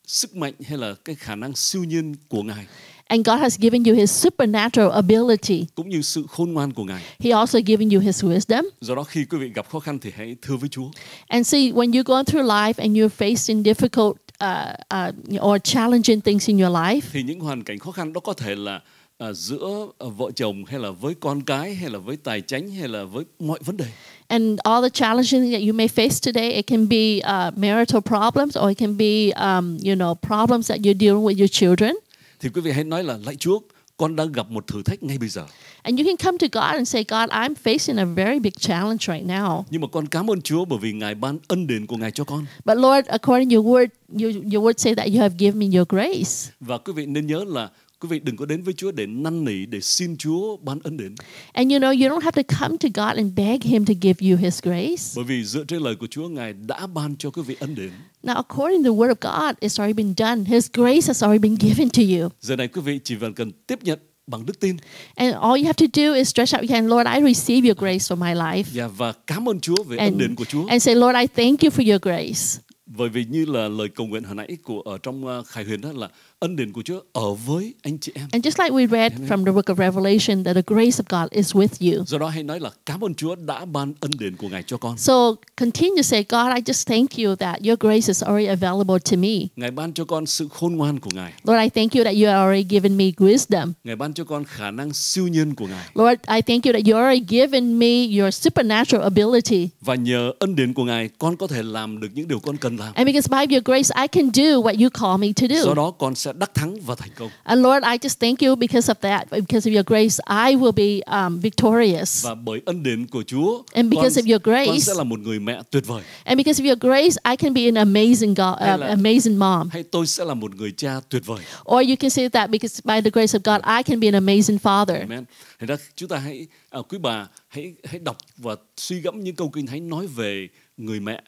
S4: sức mạnh hay là cái khả năng siêu nhiên của Ngài
S3: And God has given you His supernatural ability.
S4: cũng như sự khôn ngoan của Ngài.
S3: He also given you His wisdom.
S4: Do đó khi quý vị gặp khó khăn thì hãy thưa với Chúa.
S3: And see, when you're going through life and you're facing difficult uh, uh, or challenging things in your life,
S4: Thì những hoàn cảnh khó khăn đó có thể là à, giữa à, vợ chồng hay là với con cái hay là với tài chánh hay là với mọi vấn đề.
S3: and all the challenges that you may face today, it can be uh, marital problems or it can be, um, you know, problems that you're dealing with your children.
S4: Thì quý vị hãy nói là lạy Chúa, con đang gặp một thử thách ngay bây giờ.
S3: And you can come to God and say, God, I'm facing a very big challenge right now.
S4: Nhưng mà con cảm ơn Chúa bởi vì Ngài ban ân điển của Ngài cho con.
S3: But Lord, according to your word, you, your word say that you have given me your grace.
S4: Và quý vị nên nhớ là quý vị đừng có đến với Chúa để năn nỉ để xin Chúa ban ân điển.
S3: And you know, you don't have to come to God and beg Him to give you His grace.
S4: Bởi vì dựa trên lời của Chúa Ngài đã ban cho quý vị ân điển.
S3: Now, according to the word of God, it's already been done. His grace has already been given to you.
S4: Giờ này quý vị chỉ cần cần tiếp nhận bằng đức tin
S3: And all you have to do is stretch out your hand, Lord, I receive your grace for my life.
S4: và, và cảm ơn Chúa về ân điển của Chúa.
S3: and say, Lord, I thank you for your grace.
S4: Bởi vì như là lời cầu nguyện hồi nãy của ở trong uh, Khải Huyền đó là ân điển của Chúa ở với anh chị em.
S3: And just like we read from the book of Revelation, that the grace of God is with you.
S4: Do đó hãy nói là cảm ơn Chúa đã ban ân điển của Ngài cho con.
S3: So continue to say, God, I just thank you that your grace is already available to me.
S4: Ngài ban cho con sự khôn ngoan của Ngài.
S3: Lord, I thank you that you have already given me wisdom.
S4: Ngài ban cho con khả năng siêu nhiên của Ngài.
S3: Lord, I thank you that you already given me your supernatural ability.
S4: Và nhờ ân điển của Ngài, con có thể làm được những điều con cần làm.
S3: And because by your grace, I can do what you call me to
S4: Do
S3: do.
S4: đó con sẽ đắc thắng và thành công.
S3: And Lord, I just thank you because of that. Because of your grace, I will be um, victorious.
S4: Và bởi ân điển của Chúa,
S3: And because
S4: con,
S3: of your grace-
S4: con sẽ là một người mẹ tuyệt vời.
S3: And because of your grace, I can be an amazing God, uh,
S4: là-
S3: amazing mom.
S4: Hay tôi sẽ là một người cha tuyệt vời.
S3: Or you can say that because by the grace of God, I can be an amazing father.
S4: Amen. Thành ra chúng ta hãy à, quý bà hãy hãy đọc và suy gẫm những câu kinh hãy nói về người mẹ.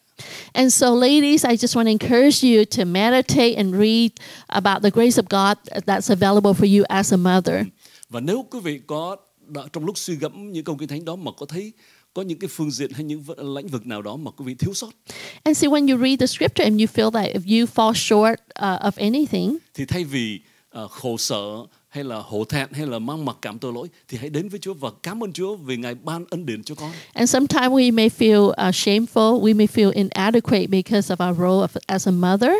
S3: And so, ladies, I just want to encourage you to meditate and read about the grace of God that's available for you as a mother.
S4: Và nếu quý vị có trong lúc suy gẫm những câu kinh thánh đó mà có thấy có những cái phương diện hay những lĩnh vực nào đó mà quý vị thiếu sót
S3: And see, when you read the scripture and you feel that if you fall short uh, of anything,
S4: thì thay vì à, khổ sở hay là hổ thẹn hay là mang mặc cảm tội lỗi thì hãy đến với Chúa và cảm ơn Chúa vì Ngài ban ân điển cho con.
S3: and sometimes we may feel uh, shameful, we may feel inadequate because of our role of, as a mother,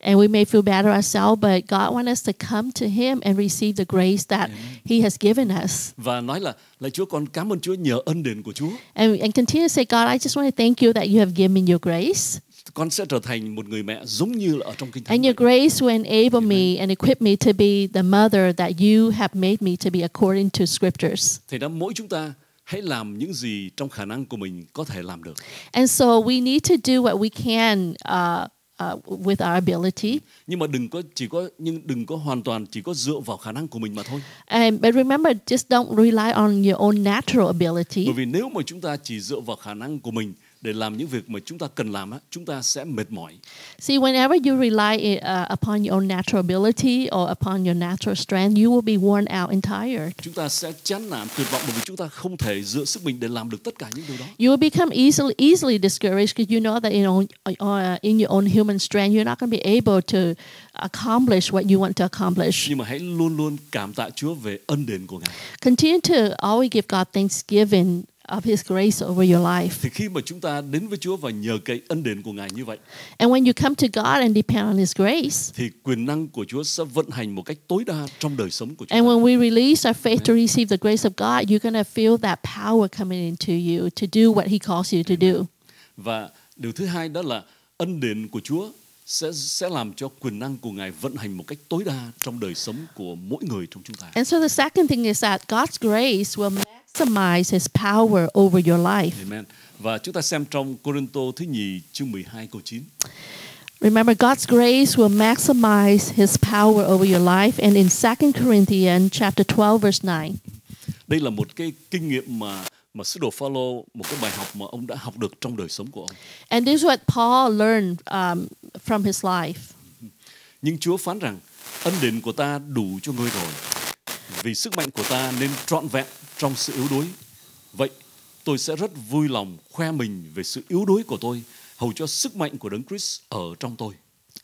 S3: and we may feel bad ourselves, but God wants us to come to Him and receive the grace that He has given us.
S4: Và nói là lạy Chúa con cảm ơn Chúa nhờ ân điển của Chúa.
S3: And, and continue to say, God, I just want to thank you that you have given me your grace.
S4: Con sẽ trở thành một người mẹ giống như là ở trong kinh thánh.
S3: And your grace will enable me and equip me to be the mother that you have made me to be according to scriptures.
S4: Thì đó mỗi chúng ta hãy làm những gì trong khả năng của mình có thể làm được.
S3: And so we need to do what we can uh, uh, with our ability.
S4: Nhưng mà đừng có chỉ có nhưng đừng có hoàn toàn chỉ có dựa vào khả năng của mình mà thôi.
S3: And, but remember, just don't rely on your own natural ability.
S4: Bởi vì nếu mà chúng ta chỉ dựa vào khả năng của mình để làm những việc mà chúng ta cần làm á, chúng ta sẽ mệt mỏi.
S3: See, whenever you rely uh, upon your own natural ability or upon your natural strength, you will be worn out and tired.
S4: Chúng ta sẽ chán nản tuyệt vọng bởi vì chúng ta không thể dựa sức mình để làm được tất cả những điều đó.
S3: You will become easily easily discouraged because you know that you know uh, in your own human strength, you're not going to be able to accomplish what you want to accomplish.
S4: Nhưng mà hãy luôn luôn cảm tạ Chúa về ân điển của Ngài.
S3: Continue to always give God thanksgiving of His grace over your life.
S4: Thì khi mà chúng ta đến với Chúa và nhờ cậy ân điển của Ngài như vậy
S3: And when you come to God and depend on His grace,
S4: thì quyền năng của Chúa sẽ vận hành một cách tối đa trong đời sống của chúng
S3: and
S4: ta.
S3: when we release our faith to receive the grace of God, you're going to feel that power coming into you to do what He calls you to do.
S4: Và điều thứ hai đó là ân điển của Chúa sẽ sẽ làm cho quyền năng của Ngài vận hành một cách tối đa trong đời sống của mỗi người trong chúng ta.
S3: And so the second thing is that God's grace will maximize His power over your life.
S4: Amen. Và chúng ta xem trong Corinto thứ nhì chương 12 câu 9.
S3: Remember, God's grace will maximize His power over your life. And in 2 Corinthians chapter 12, verse 9,
S4: đây là một cái kinh nghiệm mà mà sứ đồ Phaolô một cái bài học mà ông đã học được trong đời sống của ông.
S3: And this is what Paul learned um, from his life. *laughs*
S4: Nhưng Chúa phán rằng ân điển của ta đủ cho ngươi rồi. Vì sức mạnh của ta nên trọn vẹn trong sự yếu đuối. Vậy tôi sẽ rất vui lòng khoe mình về sự yếu đuối của tôi, hầu cho sức mạnh của Đấng Christ ở trong tôi.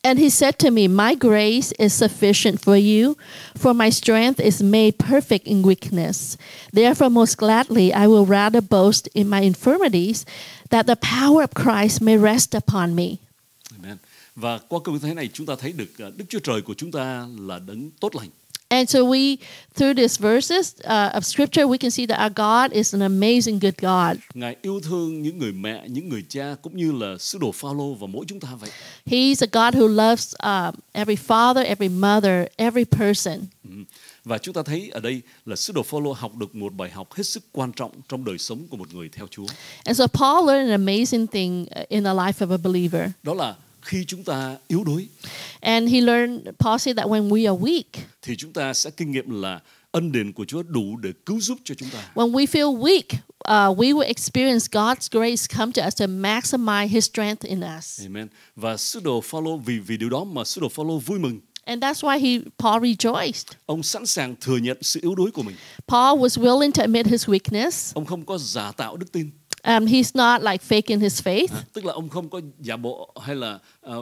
S3: And he said to me, My grace is sufficient for you, for my strength is made perfect in weakness. Therefore, most gladly, I will rather boast in my infirmities, that the power of Christ may rest upon me.
S4: Amen. Và qua câu thế này chúng ta thấy được Đức Chúa Trời của chúng ta là đấng tốt lành.
S3: And so, we, through these verses uh, of scripture, we can see that our God is an amazing, good God.
S4: Ngài yêu thương những người mẹ, những người cha cũng như là sứ đồ Phaolô và mỗi chúng ta vậy.
S3: He's a God who loves um, every father, every mother, every person.
S4: Ừ. Và chúng ta thấy ở đây là sứ đồ Phaolô học được một bài học hết sức quan trọng trong đời sống của một người theo Chúa.
S3: And so, Paul learned an amazing thing uh, in the life of a believer.
S4: Đó là khi chúng ta yếu đuối
S3: And he learned, Paul said that when we are weak,
S4: thì chúng ta sẽ kinh nghiệm là ân điển của Chúa đủ để cứu giúp cho chúng ta.
S3: when we feel weak, uh, we will experience God's grace come to us to maximize His strength in us.
S4: Amen. Và sứ đồ Phaolô vì vì điều đó mà sứ đồ Phaolô vui mừng.
S3: And that's why he, Paul rejoiced.
S4: Ông sẵn sàng thừa nhận sự yếu đuối của mình.
S3: Paul was willing to admit his weakness.
S4: Ông không có giả tạo đức tin.
S3: Um, he's not like faking his faith.
S4: À, tức là ông không có giả bộ hay là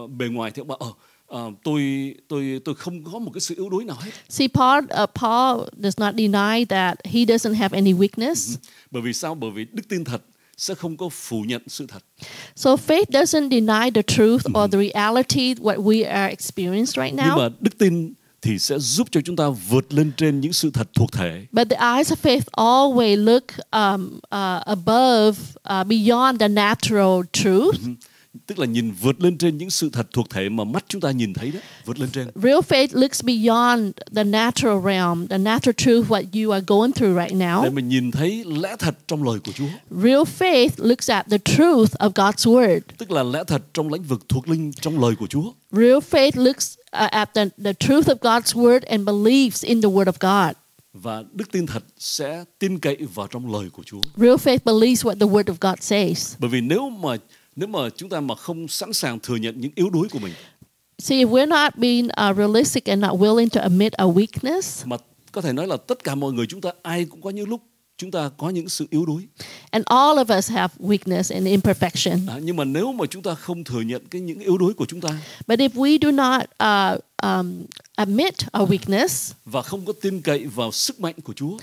S4: bề ngoài thì ông bảo ờ, tôi tôi tôi không có một cái sự yếu đuối nào hết.
S3: See, Paul, uh, Paul does not deny that he doesn't have any weakness.
S4: Bởi vì sao? Bởi vì đức tin thật sẽ không có phủ nhận sự thật.
S3: So faith doesn't deny the truth or the reality what we are experiencing right now.
S4: Nhưng mà đức tin thì sẽ giúp cho chúng ta vượt lên trên những sự thật thuộc thể.
S3: But the eyes of faith always look um, uh, above, uh, beyond the natural truth.
S4: Tức là nhìn vượt lên trên những sự thật thuộc thể mà mắt chúng ta nhìn thấy đó, vượt lên trên.
S3: Real faith looks beyond the natural realm, the natural truth what you are going through right
S4: Để
S3: now.
S4: mình nhìn thấy lẽ thật trong lời của Chúa.
S3: Real faith looks at the truth of God's word.
S4: Tức là lẽ thật trong lĩnh vực thuộc linh trong lời của Chúa.
S3: Real faith looks uh, at the, the truth of God's word and believes in the word of God.
S4: Và đức tin thật sẽ tin cậy vào trong lời của Chúa.
S3: Real faith believes what the word of God says.
S4: Bởi vì nếu mà nếu mà chúng ta mà không sẵn sàng thừa nhận những yếu đuối của mình
S3: See, if we're not being uh, realistic and not willing to admit our weakness,
S4: mà có thể nói là tất cả mọi người chúng ta ai cũng có những lúc chúng ta có những sự yếu đuối.
S3: and all of us have weakness and imperfection.
S4: À, nhưng mà nếu mà chúng ta không thừa nhận cái những yếu đuối của chúng ta
S3: But if we do not uh, um, admit our weakness
S4: và không có tin cậy vào sức mạnh của Chúa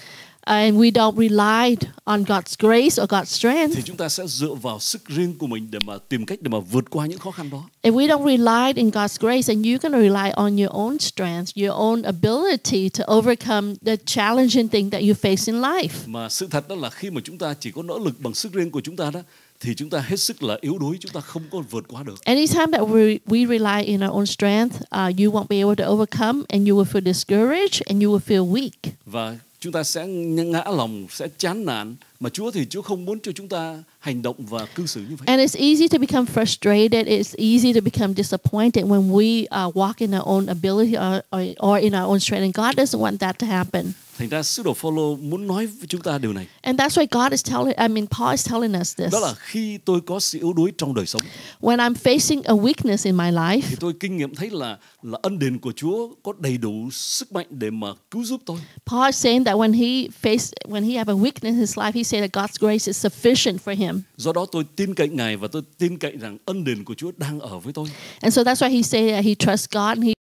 S3: and we don't rely on God's grace or God's strength,
S4: thì chúng ta sẽ dựa vào sức riêng của mình để mà tìm cách để mà vượt qua những khó khăn đó.
S3: if we don't rely in God's grace, then you're going to rely on your own strength, your own ability to overcome the challenging thing that you face in life.
S4: Mà sự thật đó là khi mà chúng ta chỉ có nỗ lực bằng sức riêng của chúng ta đó thì chúng ta hết sức là yếu đuối, chúng ta không có vượt qua được.
S3: Anytime that we, we rely in our own strength, uh, you won't be able to overcome and you will feel discouraged and you will feel weak.
S4: Và chúng ta sẽ ngã lòng, sẽ chán nản. Mà Chúa thì Chúa không muốn cho chúng ta hành động và cư xử như vậy.
S3: And it's easy to become frustrated. It's easy to become disappointed when we uh, walk in our own ability or, or, or in our own strength. And God doesn't want that to happen.
S4: Thành ra sứ đồ Phaolô muốn nói với chúng ta điều này.
S3: And that's why God is telling, I mean, Paul is telling us this.
S4: Đó là khi tôi có sự yếu đuối trong đời sống
S3: When I'm facing a weakness in my
S4: thì
S3: life,
S4: tôi kinh nghiệm thấy là là ân điển của Chúa có đầy đủ sức mạnh để mà cứu giúp tôi.
S3: Paul is saying that when he faced, when he have a weakness in his life, he said that God's grace is sufficient for him.
S4: Do đó tôi tin cậy Ngài và tôi tin cậy rằng ân điển của Chúa đang ở với tôi.
S3: And so that's why he said that he trusts God and he,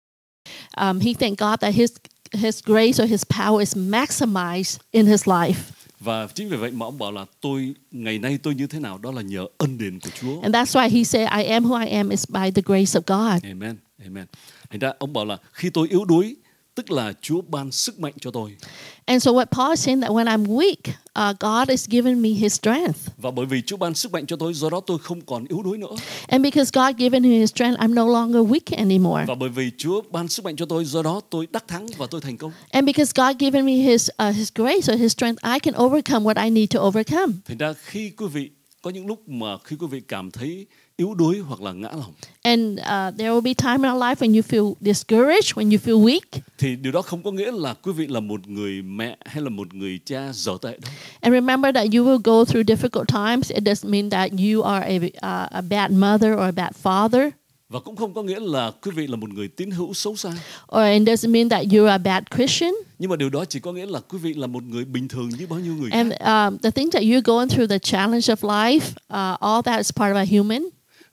S3: um, he thank God that his, his grace or his power is maximized in his life.
S4: Và chính vì vậy mà ông bảo là tôi ngày nay tôi như thế nào đó là nhờ ân điển của Chúa.
S3: And that's why he said, I am who I am is by the grace of God.
S4: Amen. Amen. Thành ra ông bảo là khi tôi yếu đuối tức là Chúa ban sức mạnh cho tôi.
S3: And so what Paul is saying that when I'm weak, uh, God is giving me his strength.
S4: Và bởi vì Chúa ban sức mạnh cho tôi do đó tôi không còn yếu đuối nữa.
S3: And because God given me his strength, I'm no longer weak anymore.
S4: Và bởi vì Chúa ban sức mạnh cho tôi do đó tôi đắc thắng và tôi thành công.
S3: And because God given me his uh, his grace or his strength, I can overcome what I need to overcome.
S4: Thành ra khi quý vị có những lúc mà khi quý vị cảm thấy yếu đuối hoặc là ngã lòng
S3: And uh, there will be time in our life when you feel discouraged, when you feel weak.
S4: thì điều đó không có nghĩa là quý vị là một người mẹ hay là một người cha dở tệ đâu.
S3: And remember that you will go through difficult times. It doesn't mean that you are a, uh, a bad mother or a bad father,
S4: Và cũng không có nghĩa là quý vị là một người tín hữu xấu xa.
S3: or it doesn't mean that you're a bad Christian.
S4: Nhưng mà điều đó chỉ có nghĩa là quý vị là một người bình thường như bao nhiêu người
S3: And um, the things that you're going through, the challenge of life, uh, all that is part of a human.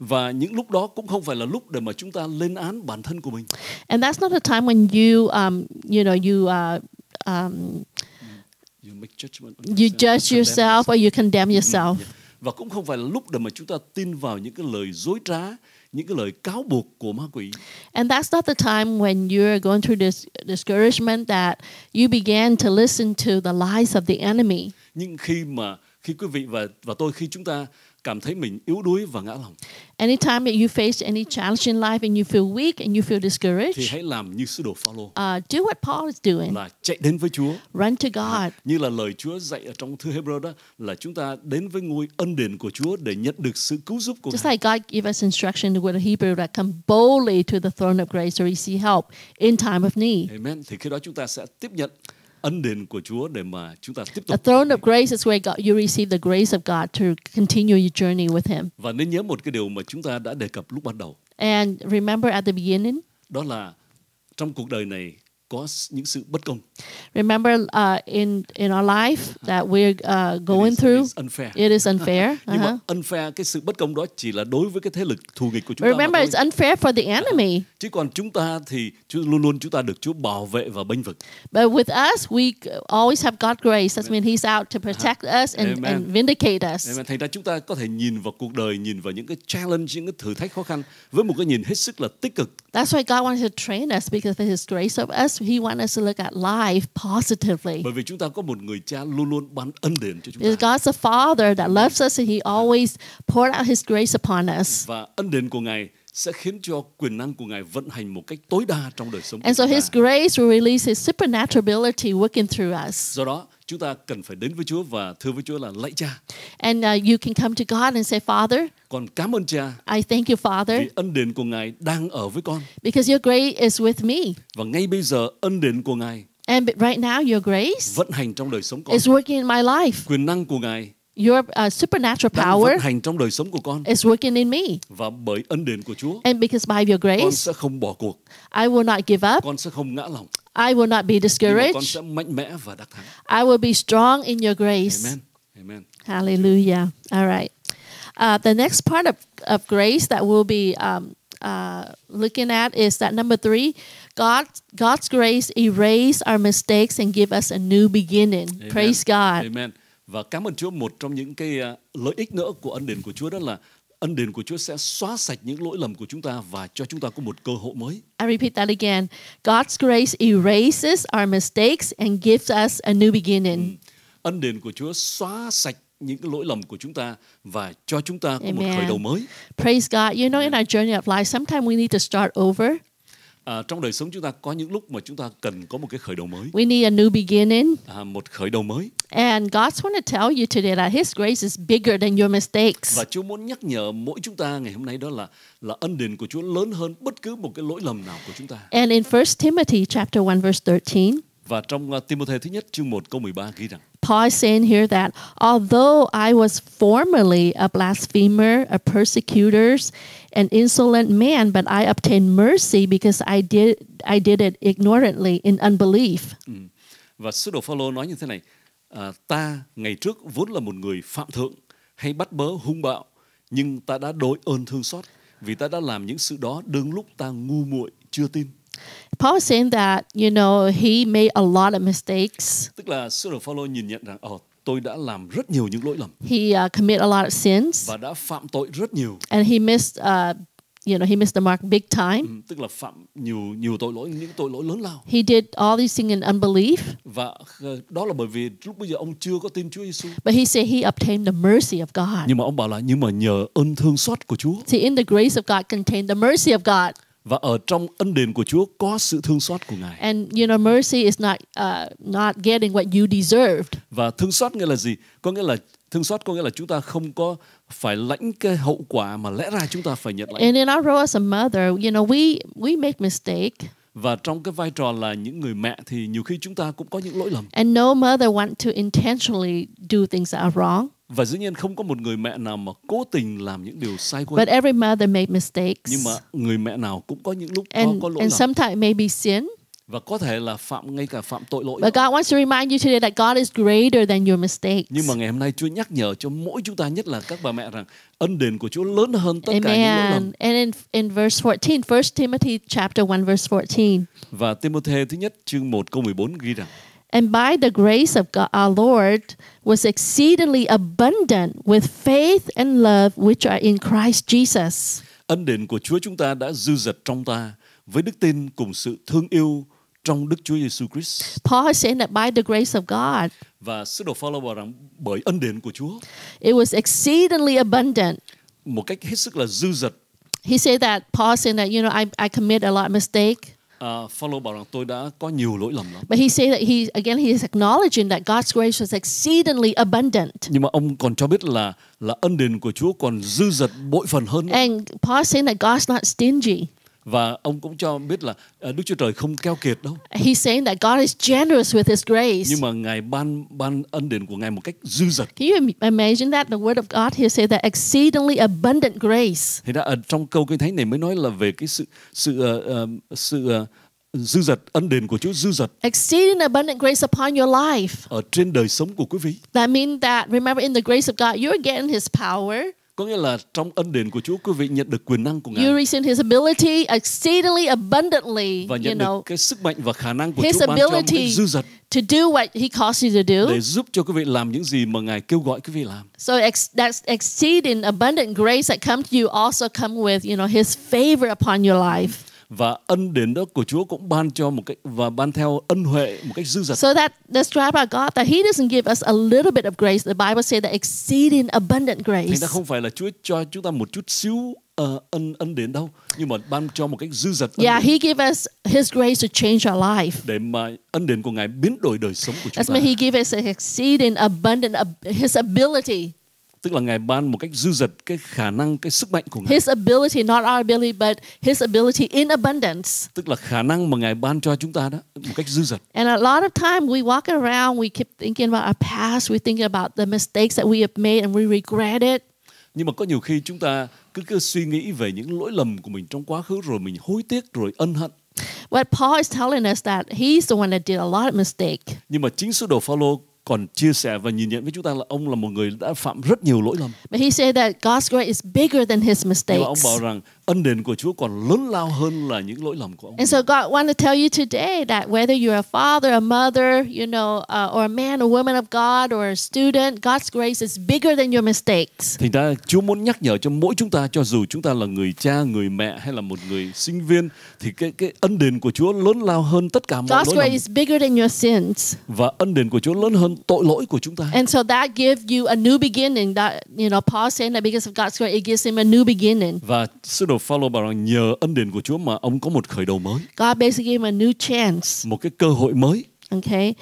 S4: Và những lúc đó cũng không phải là lúc để mà chúng ta lên án bản thân của mình.
S3: And that's not a time when you, um, you know, you uh, um,
S4: You make judgment on
S3: you
S4: yourself,
S3: judge yourself or you condemn yourself.
S4: Yeah. Và cũng không phải là lúc để mà chúng ta tin vào những cái lời dối trá, những cái lời cáo buộc của ma quỷ.
S3: And that's not the time when you're going through this discouragement that you began to listen to the lies of the enemy.
S4: Nhưng khi mà khi quý vị và và tôi khi chúng ta cảm thấy mình yếu đuối và ngã lòng
S3: Anytime that you face any challenge in life and you feel weak and you feel
S4: thì
S3: discouraged,
S4: hãy làm như sứ đồ Phaolô
S3: uh, do what Paul is doing.
S4: là chạy đến với Chúa.
S3: Run to God.
S4: Như là lời Chúa dạy ở trong thư Hebrew đó là chúng ta đến với ngôi ân điển của Chúa để nhận được sự cứu giúp của
S3: Just
S4: Ngài.
S3: like God gave us instruction with the Hebrew that come boldly to the throne of grace to receive help in time of need.
S4: Amen. Thì khi đó chúng ta sẽ tiếp nhận ân điển của Chúa để mà chúng ta tiếp
S3: The
S4: tục.
S3: throne of grace is where God, you receive the grace of God to continue your journey with Him.
S4: Và nên nhớ một cái điều mà chúng ta đã đề cập lúc ban đầu.
S3: And remember at the beginning,
S4: Đó là trong cuộc đời này có những sự bất công.
S3: remember uh, in in our life that we're uh, going
S4: It is-
S3: through,
S4: it is unfair.
S3: it is unfair. *laughs*
S4: Nhưng
S3: Uh-huh.
S4: mà unfair cái sự bất công đó chỉ là đối với cái thế lực thù nghịch của chúng ta mà
S3: Remember, it's unfair for the enemy.
S4: Chứ còn chúng ta thì luôn luôn chúng ta được Chúa bảo vệ và bênh vực.
S3: But with us, we always have God's grace. That means He's out to protect us and,
S4: Amen.
S3: and vindicate us.
S4: Nên thành ra chúng ta có thể nhìn vào cuộc đời, nhìn vào những cái challenge, những cái thử thách khó khăn với một cái nhìn hết sức là tích cực.
S3: That's why God wants to train us because of His grace of us. He wants us to look at life positively.
S4: Bởi vì chúng ta có một người cha luôn luôn ban ân điển cho chúng
S3: Because
S4: ta.
S3: God's a Father that loves us and He always poured out His grace upon us.
S4: Và ân điển của Ngài sẽ khiến cho quyền năng của Ngài vận hành một cách tối đa trong đời sống của
S3: And so
S4: chúng
S3: His grace will release His supernatural ability working through us.
S4: Do đó, chúng ta cần phải đến với Chúa và thưa với Chúa là lạy cha.
S3: And uh, you can come to God and say, Father,
S4: Con cảm ơn cha
S3: I thank you, Father,
S4: vì ân điển của Ngài đang ở với con.
S3: because your grace is with me.
S4: Và ngay bây giờ ân điển của Ngài
S3: And right now, your grace
S4: vận hành trong đời sống con.
S3: is working in my life.
S4: Quyền năng của Ngài
S3: Your uh, supernatural power
S4: vận hành trong đời sống của con.
S3: is working in me.
S4: Và bởi ân điển của Chúa,
S3: And because by your
S4: con
S3: grace,
S4: sẽ không bỏ cuộc,
S3: I will not give up.
S4: con sẽ không ngã lòng,
S3: I will not be
S4: nhưng mà con
S3: discouraged.
S4: sẽ mạnh mẽ và đắc thắng.
S3: I will be strong in your grace.
S4: Amen. Amen.
S3: Hallelujah. All right. Uh, the next part of, of grace that we'll be um, uh, looking at is that number three, God, God's grace erase our mistakes and give us a new beginning.
S4: Amen.
S3: Praise God.
S4: Amen. Và cảm ơn Chúa một trong những cái uh, lợi ích nữa của ân điển của Chúa đó là ân điển của Chúa sẽ xóa sạch những lỗi lầm của chúng ta và cho chúng ta có một cơ hội mới.
S3: I repeat that again. God's grace erases our mistakes and gives us a new beginning.
S4: Ân điển của Chúa xóa sạch những cái lỗi lầm của chúng ta và cho chúng ta có một
S3: Amen.
S4: khởi đầu mới.
S3: Praise God. You know, in our journey of life, sometimes we need to start over.
S4: À, trong đời sống chúng ta có những lúc mà chúng ta cần có một cái khởi đầu mới,
S3: We need a new beginning.
S4: à, một khởi đầu mới.
S3: And God's want to tell you today that His grace is bigger than your mistakes.
S4: Và Chúa muốn nhắc nhở mỗi chúng ta ngày hôm nay đó là là ân điển của Chúa lớn hơn bất cứ một cái lỗi lầm nào của chúng ta.
S3: And in 1 Timothy chapter 1 verse 13,
S4: Và trong uh, Timothy thứ nhất chương 1 câu 13 ghi rằng
S3: Paul is saying here that although I was formerly a blasphemer, a persecutor, an insolent man, but I obtained mercy because I did I did it ignorantly in unbelief. Ừ.
S4: và sứ đồ Phaolô nói như thế này: à, ta ngày trước vốn là một người phạm thượng hay bắt bớ hung bạo, nhưng ta đã đối ơn thương xót vì ta đã làm những sự đó đương lúc ta ngu muội chưa tin.
S3: Paul is saying that, you know, he made a lot of mistakes.
S4: Tức là sứ đồ Phaolô nhìn nhận rằng, ồ, tôi đã làm rất nhiều những lỗi lầm
S3: He uh, committed a lot of sins
S4: và đã phạm tội rất nhiều,
S3: and he missed uh, you know, he missed the mark big time.
S4: Ừ, tức là phạm nhiều nhiều tội lỗi, những tội lỗi lớn lao.
S3: He did all these things in unbelief,
S4: Và ờ, đó là bởi vì lúc bây giờ ông chưa có tin Chúa Giêsu.
S3: but he said he obtained the mercy of God.
S4: Nhưng mà ông bảo là nhưng mà nhờ ơn thương xót của Chúa
S3: See, in the grace of God contained the mercy of God.
S4: Và ở trong ân đền của Chúa có sự thương xót của Ngài.
S3: And you know, mercy is not uh, not getting what you deserved.
S4: Và thương xót nghĩa là gì? Có nghĩa là Thương xót có nghĩa là chúng ta không có phải lãnh cái hậu quả mà lẽ ra chúng ta phải nhận lãnh.
S3: And in our role as a mother, you know, we we make mistake,
S4: Và trong cái vai trò là những người mẹ thì nhiều khi chúng ta cũng có những lỗi lầm.
S3: and no mother want to intentionally do things that are wrong.
S4: Và dĩ nhiên không có một người mẹ nào mà cố tình làm những điều sai quấy.
S3: But every mother made mistakes,
S4: Nhưng mà người mẹ nào cũng có những lúc có,
S3: and
S4: có lỗi
S3: and
S4: lầm.
S3: sometimes it may be sin.
S4: Và có thể là phạm ngay cả phạm tội lỗi.
S3: But God wants to remind you today that God is greater than your mistakes.
S4: Nhưng mà ngày hôm nay Chúa nhắc nhở cho mỗi chúng ta nhất là các bà mẹ rằng ân đền của Chúa lớn hơn tất cả những lỗi lầm.
S3: Amen. And in in verse 14, 1 Timothy chapter 1 verse 14.
S4: Và Timôthê thứ nhất chương 1 câu 14 ghi rằng
S3: And by the grace of God, our Lord was exceedingly abundant with faith and love which are in Christ Jesus.
S4: ân đền của Chúa chúng ta đã dư dật trong ta với đức tin cùng sự thương yêu trong Đức Chúa Giêsu Christ.
S3: Paul is saying that by the grace of God,
S4: Và sứ đồ Phaolô bảo rằng bởi ân đền của Chúa
S3: it was exceedingly abundant.
S4: một cách hết sức là dư dật.
S3: He said that Paul said that you know I, I commit a lot of mistake,
S4: À, Phaolô bảo rằng tôi đã có nhiều lỗi lầm lắm.
S3: but he said that he again he is acknowledging that God's grace was exceedingly abundant.
S4: Nhưng mà ông còn cho biết là là ân đền của Chúa còn dư dật bội phần hơn nữa.
S3: And Paul saying that God's not stingy.
S4: Và ông cũng cho biết là à, Đức Chúa Trời không keo kiệt đâu.
S3: He's saying that God is generous with His grace.
S4: Nhưng mà Ngài ban ban ân đền của Ngài một cách dư dật.
S3: Can you im- imagine that? The Word of God here says that exceedingly abundant grace.
S4: Thì đã ở trong câu kinh thánh này mới nói là về cái sự sự ờ, ờ, sự ờ, dư dật ân đền của Chúa dư dật
S3: Exceeding abundant grace upon your life.
S4: ở trên đời sống của quý vị.
S3: That means that, remember, in the grace of God, you're getting His power,
S4: Có nghĩa là trong ân đền của Chúa quý vị nhận được quyền năng của
S3: you
S4: Ngài
S3: receive His ability exceedingly abundantly,
S4: và
S3: you
S4: nhận được
S3: know,
S4: cái sức mạnh và khả năng của
S3: His
S4: Chúa ban cho một cách dư dật
S3: to do what He calls you to do.
S4: để giúp cho quý vị làm những gì mà Ngài kêu gọi quý vị làm.
S3: So ex- that's exceeding abundant grace that comes to you also come with, you know, His favor upon your life.
S4: Và ân đền đó của Chúa cũng ban cho một cách và ban theo ân huệ một cách dư dật.
S3: So that describe our God that He doesn't give us a little bit of grace. The Bible says that exceeding abundant
S4: Thành
S3: grace.
S4: ra không phải là Chúa cho chúng ta một chút xíu ờ, ân ân đền đâu, nhưng mà ban cho một cách dư dật
S3: Yeah, He give us His grace to change our life.
S4: để mà ân đền của Ngài biến đổi đời sống của chúng
S3: That's
S4: ta.
S3: when He give us an exceeding abundant ab- His ability.
S4: Tức là Ngài ban một cách dư dật cái khả năng, cái sức mạnh của Ngài.
S3: His ability, not our ability, but His ability in abundance.
S4: Tức là khả năng mà Ngài ban cho chúng ta đó một cách dư dật.
S3: And a lot of time we walk around, we keep thinking about our past, we're thinking about the mistakes that we have made and we regret it.
S4: Nhưng mà có nhiều khi chúng ta cứ cứ suy nghĩ về những lỗi lầm của mình trong quá khứ rồi mình hối tiếc rồi ân hận.
S3: But Paul is telling us that he's the one that did a lot of mistake.
S4: Nhưng mà chính sứ đồ Phaolô còn chia sẻ và nhìn nhận với chúng ta là ông là một người đã phạm rất nhiều lỗi lầm.
S3: But he said that God's grace is bigger than his
S4: Nhưng mà ông
S3: mistakes.
S4: bảo rằng ân đền của Chúa còn lớn lao hơn là những lỗi lầm của ông.
S3: And so God want to tell you today that whether you're a father, a mother, you know, uh, or a man, a woman of God, or a student, God's grace is bigger than your mistakes.
S4: Thành ra Chúa muốn nhắc nhở cho mỗi chúng ta cho dù chúng ta là người cha, người mẹ hay là một người sinh viên thì cái cái ân đền của Chúa lớn lao hơn tất cả mọi
S3: God's
S4: lỗi
S3: grace
S4: lầm
S3: is bigger than your sins.
S4: và ân đền của Chúa lớn hơn tội lỗi của chúng ta.
S3: And so that gives you a new beginning. That you know, Paul saying that because of God's grace, it gives him a new beginning.
S4: Và sứ đồ Phaolô bảo rằng nhờ ân đền của Chúa mà ông có một khởi đầu mới,
S3: God basically gave him a new chance.
S4: một cái cơ hội mới.
S3: Okay,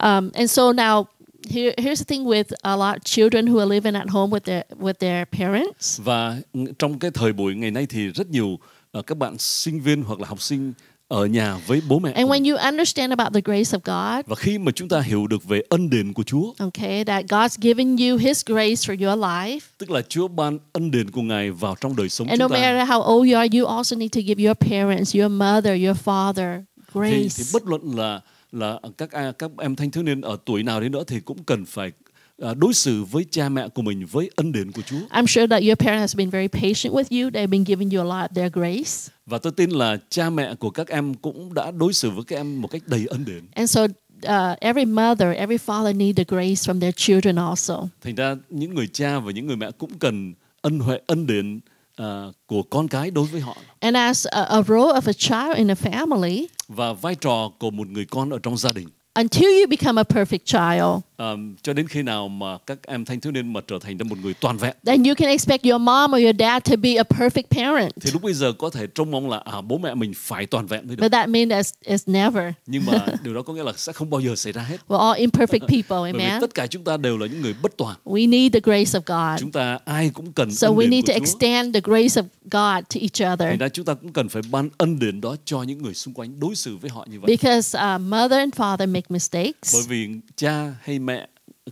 S3: um, and so now here, here's the thing with a lot of children who are living at home with their with their parents.
S4: Và trong cái thời buổi ngày nay thì rất nhiều ờ, các bạn sinh viên hoặc là học sinh ở nhà với bố mẹ.
S3: And when you understand about the grace of God,
S4: Và khi mà chúng ta hiểu được về ân đền của Chúa,
S3: okay, that God's given you His grace for your life,
S4: tức là Chúa ban ân đền của Ngài vào trong đời sống
S3: and no
S4: chúng ta.
S3: matter how old you are, you also need to give your parents, your mother, your father
S4: Thì,
S3: grace.
S4: thì bất luận là là các a- các em thanh thiếu niên ở tuổi nào đi nữa thì cũng cần phải à, đối xử với cha mẹ của mình với ân đền của Chúa.
S3: I'm sure that your parents has been very patient with you. They've been giving you a lot of their grace.
S4: Và tôi tin là cha mẹ của các em cũng đã đối xử với các em một cách đầy ân đền.
S3: And so uh, every mother, every father need the grace from their children also.
S4: Thành ra những người cha và những người mẹ cũng cần ân huệ ân đền à, của con cái đối với họ
S3: And as a, a role of a child in a family,
S4: và vai trò của một người con ở trong gia đình.
S3: until you become a perfect child,
S4: um, cho đến khi nào mà các em thanh thiếu niên mà trở thành ra một người toàn vẹn
S3: then you can expect your mom or your dad to be a perfect parent.
S4: thì lúc bây giờ có thể trông mong là à bố mẹ mình phải toàn vẹn mới được
S3: But that means it's, it's never.
S4: nhưng mà *laughs* điều đó có nghĩa là sẽ không bao giờ xảy ra hết
S3: We're all imperfect people, *laughs*
S4: bởi vì
S3: amen.
S4: tất cả chúng ta đều là những người bất toàn
S3: We need the grace of God.
S4: chúng ta ai cũng cần
S3: So we need to
S4: Chúa
S3: extend the grace of God to each other.
S4: Thành ra chúng ta cũng cần phải ban ân điển đó cho những người xung quanh đối xử với họ như vậy.
S3: Because uh, mother and father make mistakes,
S4: Bởi vì cha hay mẹ